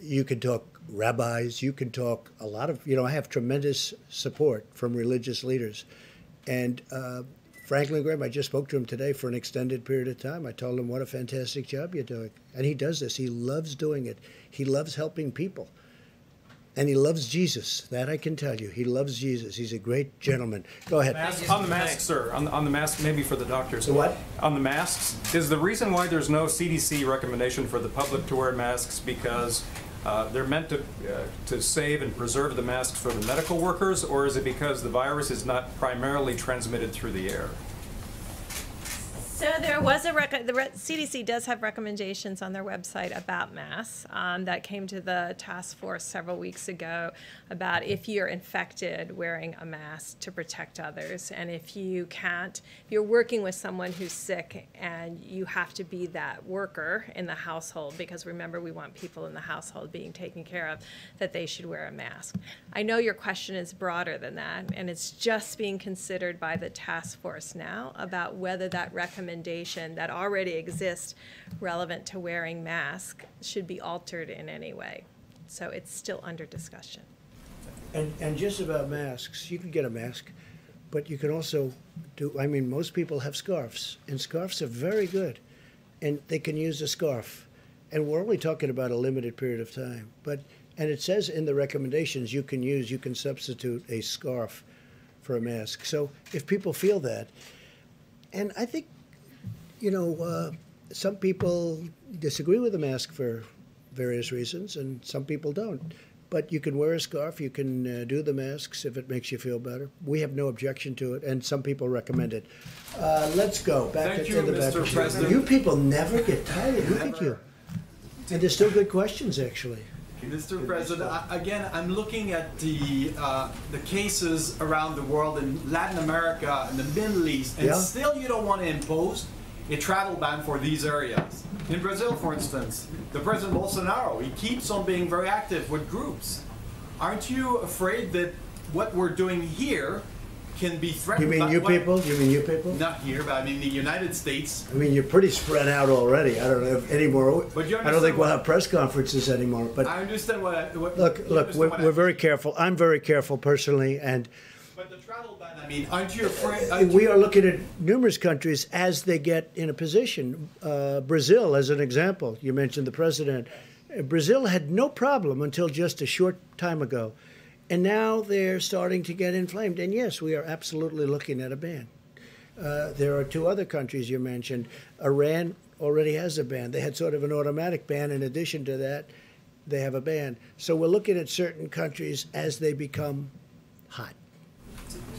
you can talk rabbis, you can talk a lot of, you know, I have tremendous support from religious leaders. And uh, Franklin Graham, I just spoke to him today for an extended period of time. I told him what a fantastic job you're doing. And he does this, he loves doing it, he loves helping people. And he loves Jesus. That I can tell you. He loves Jesus. He's a great gentleman. Go ahead. Mask, on the mask, sir, on the, on the mask, maybe for the doctors. The what? On the masks, is the reason why there's no CDC recommendation for the public to wear masks because uh, they're meant to, uh, to save and preserve the masks for the medical workers, or is it because the virus is not primarily transmitted through the air? So there was a rec- the re- CDC does have recommendations on their website about masks um, that came to the task force several weeks ago about if you're infected, wearing a mask to protect others, and if you can't, if you're working with someone who's sick and you have to be that worker in the household, because remember we want people in the household being taken care of, that they should wear a mask. I know your question is broader than that, and it's just being considered by the task force now about whether that recommendation that already exists relevant to wearing mask should be altered in any way. So it's still under discussion. And, and just about masks, you can get a mask, but you can also do, I mean, most people have scarves, and scarves are very good, and they can use a scarf. And we're only talking about a limited period of time. But, and it says in the recommendations, you can use, you can substitute a scarf for a mask. So if people feel that, and I think, you know, uh, some people disagree with the mask for various reasons, and some people don't. But you can wear a scarf, you can uh, do the masks if it makes you feel better. We have no objection to it, and some people recommend it. Uh, let's go back Thank to you, the back. Mr. of- President. You people never get tired. Look at you. And they're still good questions, actually. Mr. President, I- again, I'm looking at the, uh, the cases around the world in Latin America and the Middle East, and Yeah. still you don't want to impose a travel ban for these areas. In Brazil, for instance, the President Bolsonaro, he keeps on being very active with groups. Aren't you afraid that what we're doing here can be threatened? You mean by you people? You mean you people? Not here, but I mean the United States. I mean, you're pretty spread out already. I don't know if any more. But you I don't think we'll have press conferences anymore. But I understand what, I- what. look, look, we're, we're very careful. I'm very careful personally, and But the travel ban, I mean, aren't you afraid? aren't we you- are looking at numerous countries as they get in a position. Uh, Brazil, as an example, you mentioned the president. Uh, Brazil had no problem until just a short time ago, and now they're starting to get inflamed. And yes, we are absolutely looking at a ban. Uh, there are two other countries you mentioned. Iran already has a ban. They had sort of an automatic ban. In addition to that, they have a ban. So we're looking at certain countries as they become hot.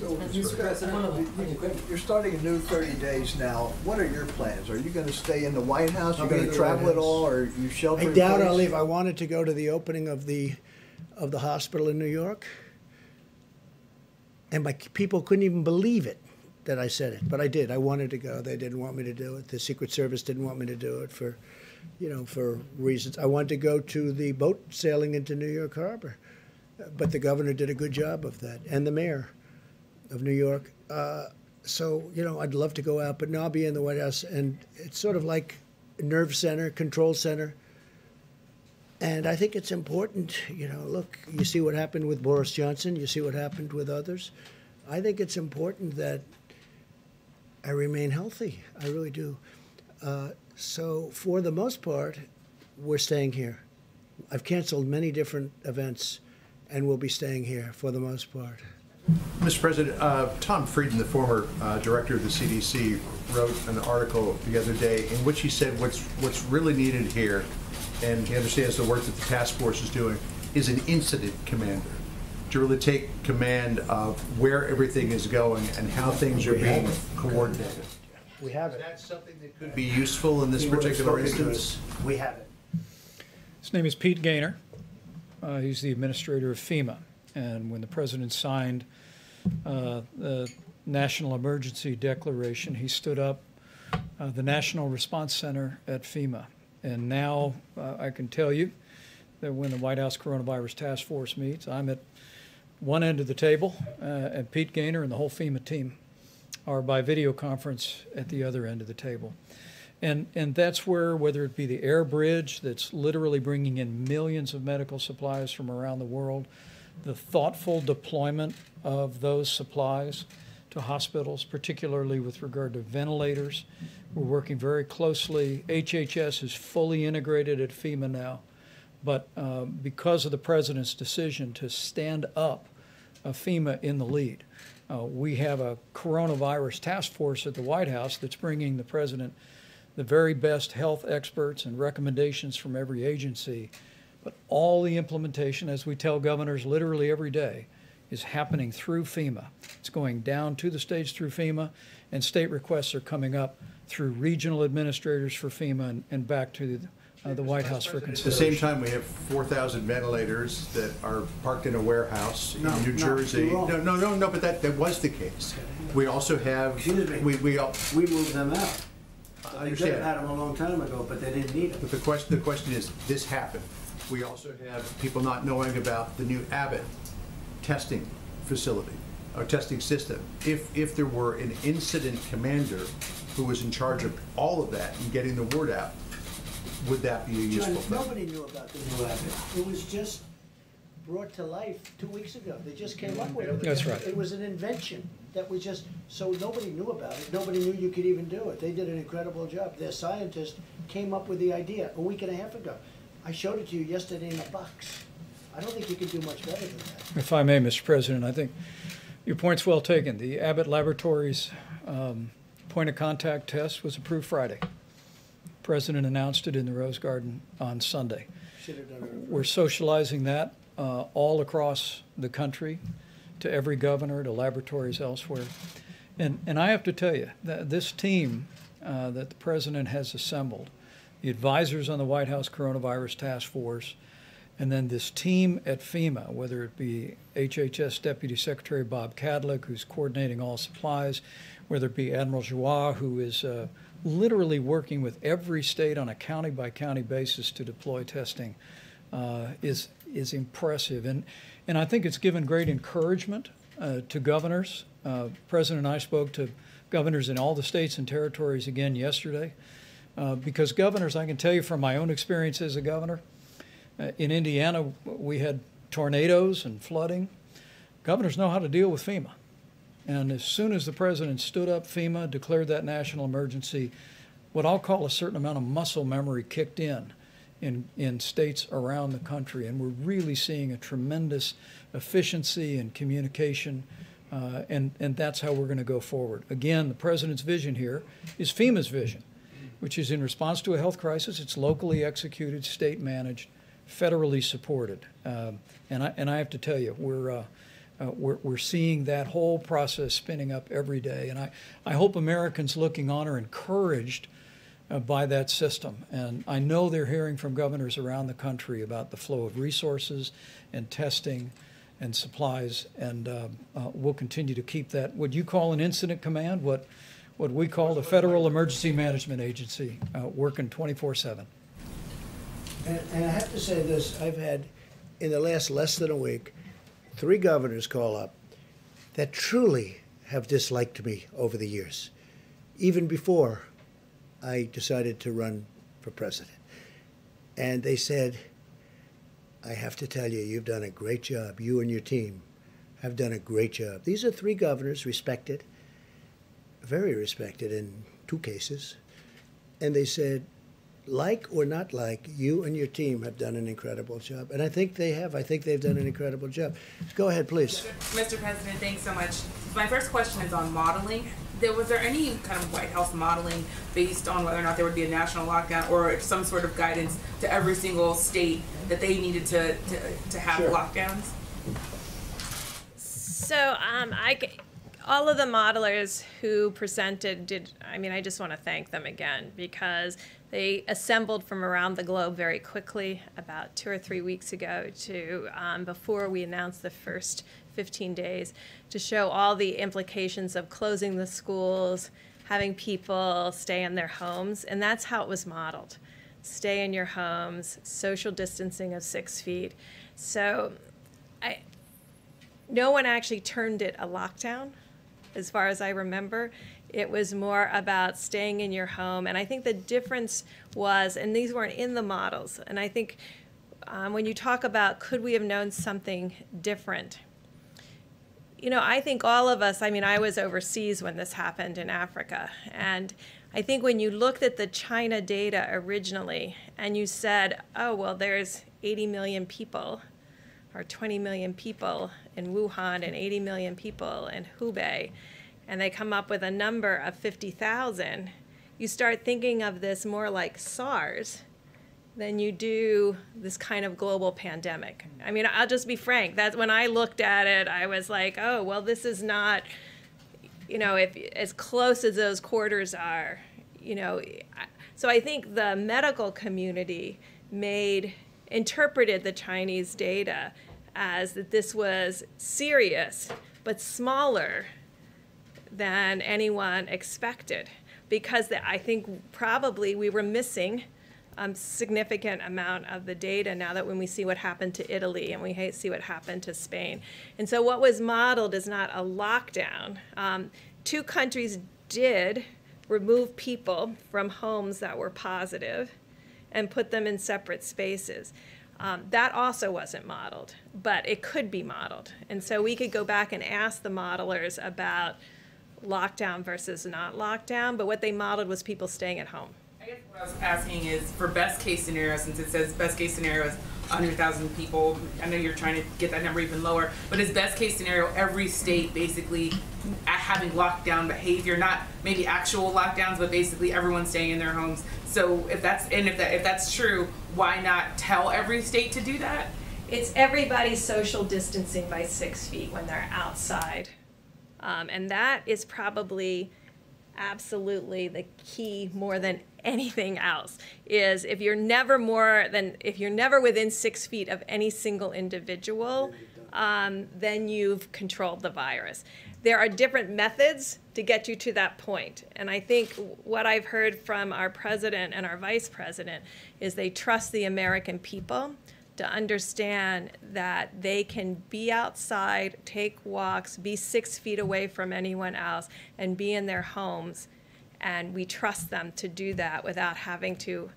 So, Mr. President, you- you're starting a new 30 days now. What are your plans? Are you going to stay in the White House? Are you going to travel at all, or you shelter I doubt I'll leave. I wanted to go to the opening of the of the hospital in New York, and my people couldn't even believe it that I said it, but I did. I wanted to go. They didn't want me to do it. The Secret Service didn't want me to do it for, you know, for reasons. I wanted to go to the boat sailing into New York Harbor, but the governor did a good job of that, and the mayor of New York. Uh, so you know, I'd love to go out, but now I'll be in the White House, and it's sort of like nerve center, control center. And I think it's important, you know, look, you see what happened with Boris Johnson, you see what happened with others. I think it's important that I remain healthy. I really do. Uh, so, for the most part, we're staying here. I've canceled many different events, and we'll be staying here for the most part. Mr. President, uh, Tom Frieden, the former uh, director of the CDC, wrote an article the other day in which he said what's what's really needed here, and he understands the work that the task force is doing, is an incident commander to really take command of where everything is going and how things are being coordinated. We have it. That's something that could be useful in this He would have particular instance. We have it. His name is Pete Gaynor. Uh, he's the administrator of FEMA. And when the president signed uh, the National Emergency Declaration, he stood up uh, the National Response Center at FEMA. And now uh, I can tell you that when the White House Coronavirus Task Force meets, I'm at one end of the table, uh, and Pete Gaynor and the whole FEMA team are by video conference at the other end of the table. And, and that's where, whether it be the air bridge that's literally bringing in millions of medical supplies from around the world, the thoughtful deployment of those supplies to hospitals, particularly with regard to ventilators. We're working very closely. HHS is fully integrated at FEMA now. But uh, because of the president's decision to stand up uh, FEMA in the lead, uh, we have a coronavirus task force at the White House that's bringing the president the very best health experts and recommendations from every agency. But all the implementation, as we tell governors literally every day, is happening through FEMA. It's going down to the states through FEMA, and state requests are coming up through regional administrators for FEMA and, and back to the, uh, the White House for consideration. At the same time, we have 4,000 ventilators that are parked in a warehouse No, in New no, Jersey. No, no, no, no, but that, that was the case. We also have, Excuse me. we, we, all- We moved them out. I They could have had them a long time ago, but they didn't need them. But the question, the question is, this happened. We also have people not knowing about the new Abbott testing facility, or testing system. If, if there were an incident commander who was in charge of all of that and getting the word out, would that be a useful John, thing? nobody knew about the new Abbott. It was just brought to life two weeks ago. They just came up with it. That's right. It was an invention that was just, so nobody knew about it. Nobody knew you could even do it. They did an incredible job. Their scientist came up with the idea a week and a half ago. I showed it to you yesterday in a box. I don't think you can do much better than that. If I may, Mr. President, I think your point's well taken. The Abbott Laboratories um, point of contact test was approved Friday. President announced it in the Rose Garden on Sunday. Should have done it. We're socializing that uh, all across the country to every governor, to laboratories elsewhere. And, and I have to tell you, that this team uh, that the president has assembled, the advisors on the White House Coronavirus Task Force, and then this team at FEMA, whether it be HHS Deputy Secretary Bob Kadlec, who's coordinating all supplies, whether it be Admiral Giroir, who is uh, literally working with every state on a county by county basis to deploy testing, uh, is is impressive. And and I think it's given great encouragement uh, to governors. Uh, President and I spoke to governors in all the states and territories again yesterday, uh, because governors, I can tell you from my own experience as a governor, uh, in Indiana, we had tornadoes and flooding. Governors know how to deal with FEMA. And as soon as the president stood up FEMA, declared that national emergency, what I'll call a certain amount of muscle memory kicked in in, in states around the country. And we're really seeing a tremendous efficiency and communication. Uh, and, and that's how we're going to go forward. Again, the president's vision here is FEMA's vision, which is in response to a health crisis, it's locally executed, state managed, federally supported. Um, and, I, and I have to tell you, we're, uh, uh, we're, we're seeing that whole process spinning up every day. And I, I hope Americans looking on are encouraged uh, by that system. And I know they're hearing from governors around the country about the flow of resources and testing and supplies. And uh, uh, we'll continue to keep that, what you call an incident command, what, what we call the Federal Emergency Management Agency, uh, working 24 7. And, and I have to say this, I've had, in the last less than a week, three governors call up that truly have disliked me over the years, even before I decided to run for president. And they said, I have to tell you, you've done a great job. You and your team have done a great job. These are three governors, respected, very respected in two cases. And they said, like or not like, you and your team have done an incredible job. And I think they have. I think they've done an incredible job. Go ahead, please. Mr. President, thanks so much. My first question is on modeling. There, was there any kind of White House modeling based on whether or not there would be a national lockdown or some sort of guidance to every single state that they needed to, to, to have Sure. lockdowns? So um, I, g- all of the modelers who presented did. I mean, I just want to thank them again because they assembled from around the globe very quickly about two or three weeks ago to um, before we announced the first 15 days to show all the implications of closing the schools, having people stay in their homes, and that's how it was modeled. Stay in your homes, social distancing of six feet. So, I, no one actually turned it a lockdown, as far as I remember. It was more about staying in your home. And I think the difference was, and these weren't in the models, and I think um, when you talk about could we have known something different, you know, I think all of us, I mean, I was overseas when this happened in Africa, and I think when you looked at the China data originally and you said, oh, well, there's 80 million people or 20 million people in Wuhan and 80 million people in Hubei, and they come up with a number of 50,000, you start thinking of this more like SARS than you do this kind of global pandemic. I mean, I'll just be frank. That when I looked at it, I was like, oh, well, this is not, you know, if as close as those quarters are, you know. So I think the medical community made interpreted the Chinese data as that this was serious but smaller than anyone expected because the, I think probably we were missing um, significant amount of the data now that when we see what happened to Italy and we see what happened to Spain. And so what was modeled is not a lockdown. Um, two countries did remove people from homes that were positive and put them in separate spaces. Um, that also wasn't modeled, but it could be modeled. And so we could go back and ask the modelers about lockdown versus not lockdown, but what they modeled was people staying at home. I guess what I was asking is for best case scenario, since it says best case scenario is 100,000 people. I know you're trying to get that number even lower, but is best case scenario every state basically having lockdown behavior, not maybe actual lockdowns, but basically everyone staying in their homes. So if that's and if that if that's true, why not tell every state to do that? It's everybody social distancing by six feet when they're outside. Um, and that is probably absolutely the key more than anything else is if you're never more than if you're never within six feet of any single individual um, then you've controlled the virus there are different methods to get you to that point and i think what i've heard from our president and our vice president is they trust the american people to understand that they can be outside, take walks, be six feet away from anyone else, and be in their homes. And we trust them to do that without having to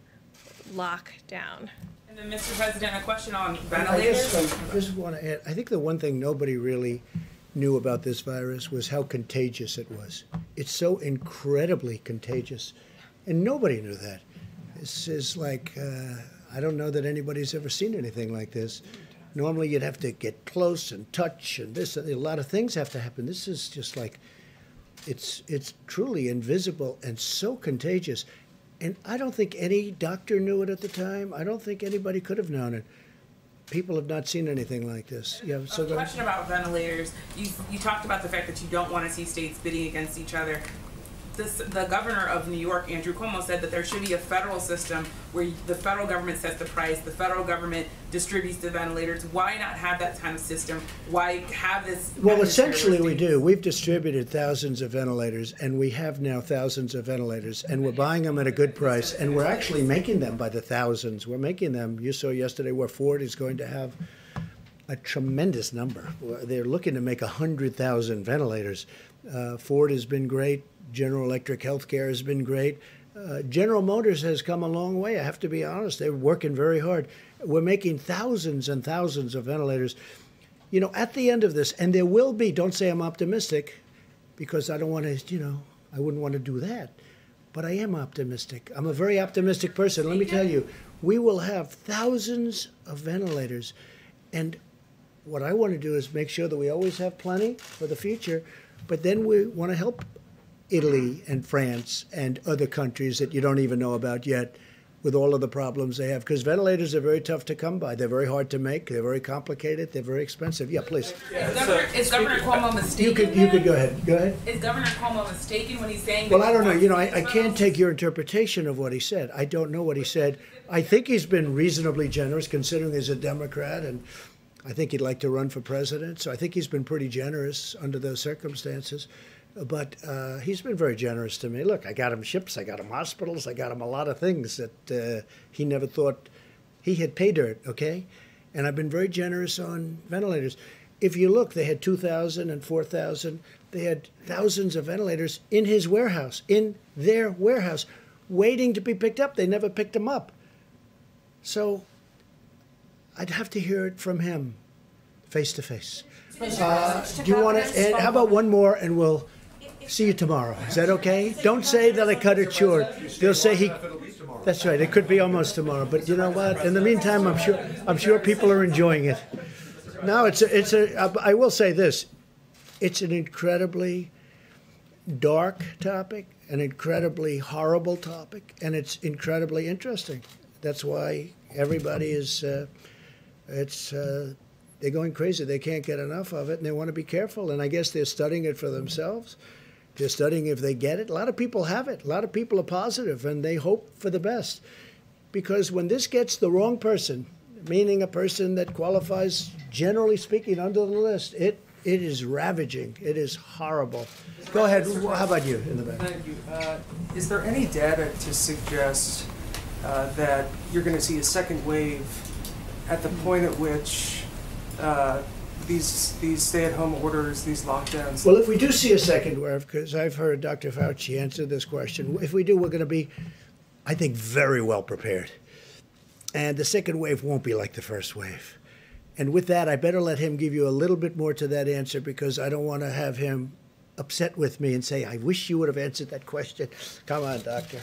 lock down. And then, Mr. President, a question on I ventilators. just, I just want to add, I think the one thing nobody really knew about this virus was how contagious it was. It's so incredibly contagious, and nobody knew that. This is like, uh, I don't know that anybody's ever seen anything like this. Normally, you'd have to get close and touch, and this, a lot of things have to happen. This is just like, it's it's truly invisible and so contagious. And I don't think any doctor knew it at the time. I don't think anybody could have known it. People have not seen anything like this. Yeah, so a question about ventilators. You, you talked about the fact that you don't want to see states bidding against each other. This, the governor of New York, Andrew Cuomo, said that there should be a federal system where the federal government sets the price, the federal government distributes the ventilators. Why not have that kind of system? Why have this? Well, essentially, we do. We've distributed thousands of ventilators, and we have now thousands of ventilators, and we're buying them at a good price, and we're actually making them by the thousands. We're making them. You saw yesterday where Ford is going to have a tremendous number. They're looking to make 100,000 ventilators. Uh, Ford has been great. General Electric Healthcare has been great. Uh, General Motors has come a long way. I have to be honest. They're working very hard. We're making thousands and thousands of ventilators. You know, at the end of this, and there will be, don't say I'm optimistic, because I don't want to, you know, I wouldn't want to do that. But I am optimistic. I'm a very optimistic person. Let me tell you, we will have thousands of ventilators. And what I want to do is make sure that we always have plenty for the future, but then we want to help Italy and France and other countries that you don't even know about yet with all of the problems they have. Because ventilators are very tough to come by. They're very hard to make. They're very complicated. They're very expensive. Yeah, please. Is Governor, is Governor Cuomo mistaken? You could you could go ahead. Go ahead. Is Governor Cuomo mistaken when he's saying? Well, that I don't know. You know, I, I can't take your interpretation of what he said. I don't know what he said. I think he's been reasonably generous considering he's a Democrat and I think he'd like to run for president. So I think he's been pretty generous under those circumstances. But uh, he's been very generous to me. Look, I got him ships, I got him hospitals, I got him a lot of things that uh, he never thought he had pay dirt, okay? And I've been very generous on ventilators. If you look, they had 2,000 and 4,000. They had thousands of ventilators in his warehouse, in their warehouse, waiting to be picked up. They never picked them up. So I'd have to hear it from him, face to face. Uh, Do you want to, how about one more, and we'll, See you tomorrow. Is that okay? Don't say that I cut it short. They'll say he. That's right. It could be almost tomorrow. But you know what? In the meantime, I'm sure I'm sure people are enjoying it. No, it's a, it's a. I will say this. It's an incredibly dark topic, an incredibly horrible topic, and it's incredibly interesting. That's why everybody is. Uh, it's. Uh, they're going crazy. They can't get enough of it, and they want to be careful. And I guess they're studying it for themselves. They're studying if they get it. A lot of people have it. A lot of people are positive, and they hope for the best. Because when this gets the wrong person, meaning a person that qualifies, generally speaking, under the list, it it is ravaging. It is horrible. Go ahead. How about you in the back? Thank you. Uh, is there any data to suggest uh, that you're going to see a second wave at the point at which uh, these these stay-at-home orders, these lockdowns? Well, if we do see a second wave, because I've heard Dr. Fauci answer this question, if we do, we're going to be, I think, very well prepared. And the second wave won't be like the first wave. And with that, I better let him give you a little bit more to that answer because I don't want to have him upset with me and say, I wish you would have answered that question. Come on, doctor.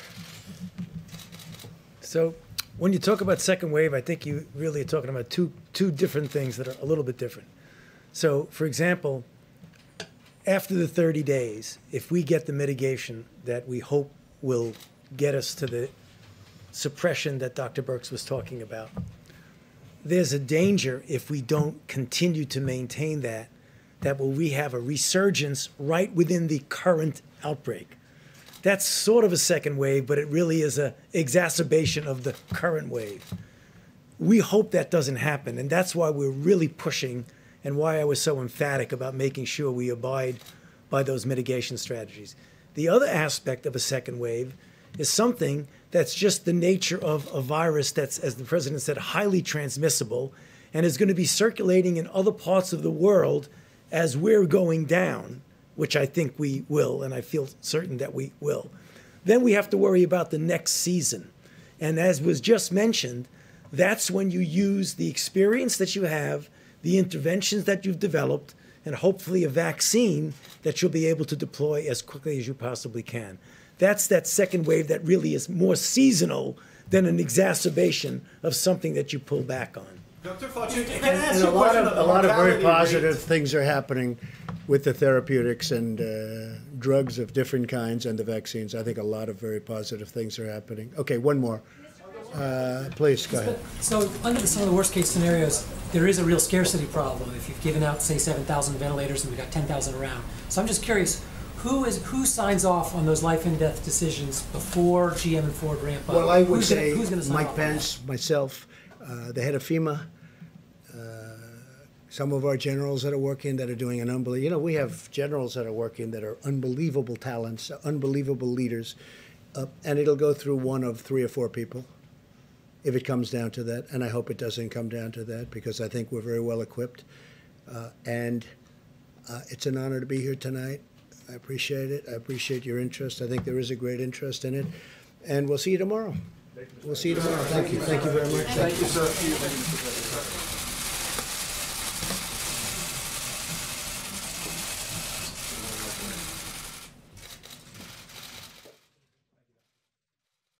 So when you talk about second wave, I think you really are talking about two two different things that are a little bit different. So, for example, after the 30 days, if we get the mitigation that we hope will get us to the suppression that Dr. Birx was talking about, there's a danger if we don't continue to maintain that, that will we have a resurgence right within the current outbreak. That's sort of a second wave, but it really is a exacerbation of the current wave. We hope that doesn't happen, and that's why we're really pushing and why I was so emphatic about making sure we abide by those mitigation strategies. The other aspect of a second wave is something that's just the nature of a virus that's, as the president said, highly transmissible and is going to be circulating in other parts of the world as we're going down, which I think we will, and I feel certain that we will. Then we have to worry about the next season. And as was just mentioned, that's when you use the experience that you have, the interventions that you've developed, and hopefully a vaccine that you'll be able to deploy as quickly as you possibly can. That's that second wave that really is more seasonal than an exacerbation of something that you pull back on. Dr. Fauci, can I And, ask and you a a lot of a lot of very mortality rate? positive things are happening with the therapeutics and uh, drugs of different kinds and the vaccines. I think a lot of very positive things are happening. Okay, one more. Uh, please go ahead. So under some of the worst case scenarios, there is a real scarcity problem. If you've given out, say, 7,000 ventilators and we've got 10,000 around. So I'm just curious, who is who signs off on those life and death decisions before GM and Ford ramp up? Well, I would who's say gonna, who's sign Mike off on that? Pence, myself, uh, the head of FEMA, uh, some of our generals that are working that are doing an unbelievable. You know, we have generals that are working that are unbelievable talents, unbelievable leaders, uh, and it'll go through one of three or four people. If it comes down to that, and I hope it doesn't come down to that because I think we're very well equipped. Uh, and uh, it's an honor to be here tonight. I appreciate it. I appreciate your interest. I think there is a great interest in it. And we'll see you tomorrow. We'll see you tomorrow. Thank you. Thank you very much. Thank you, sir.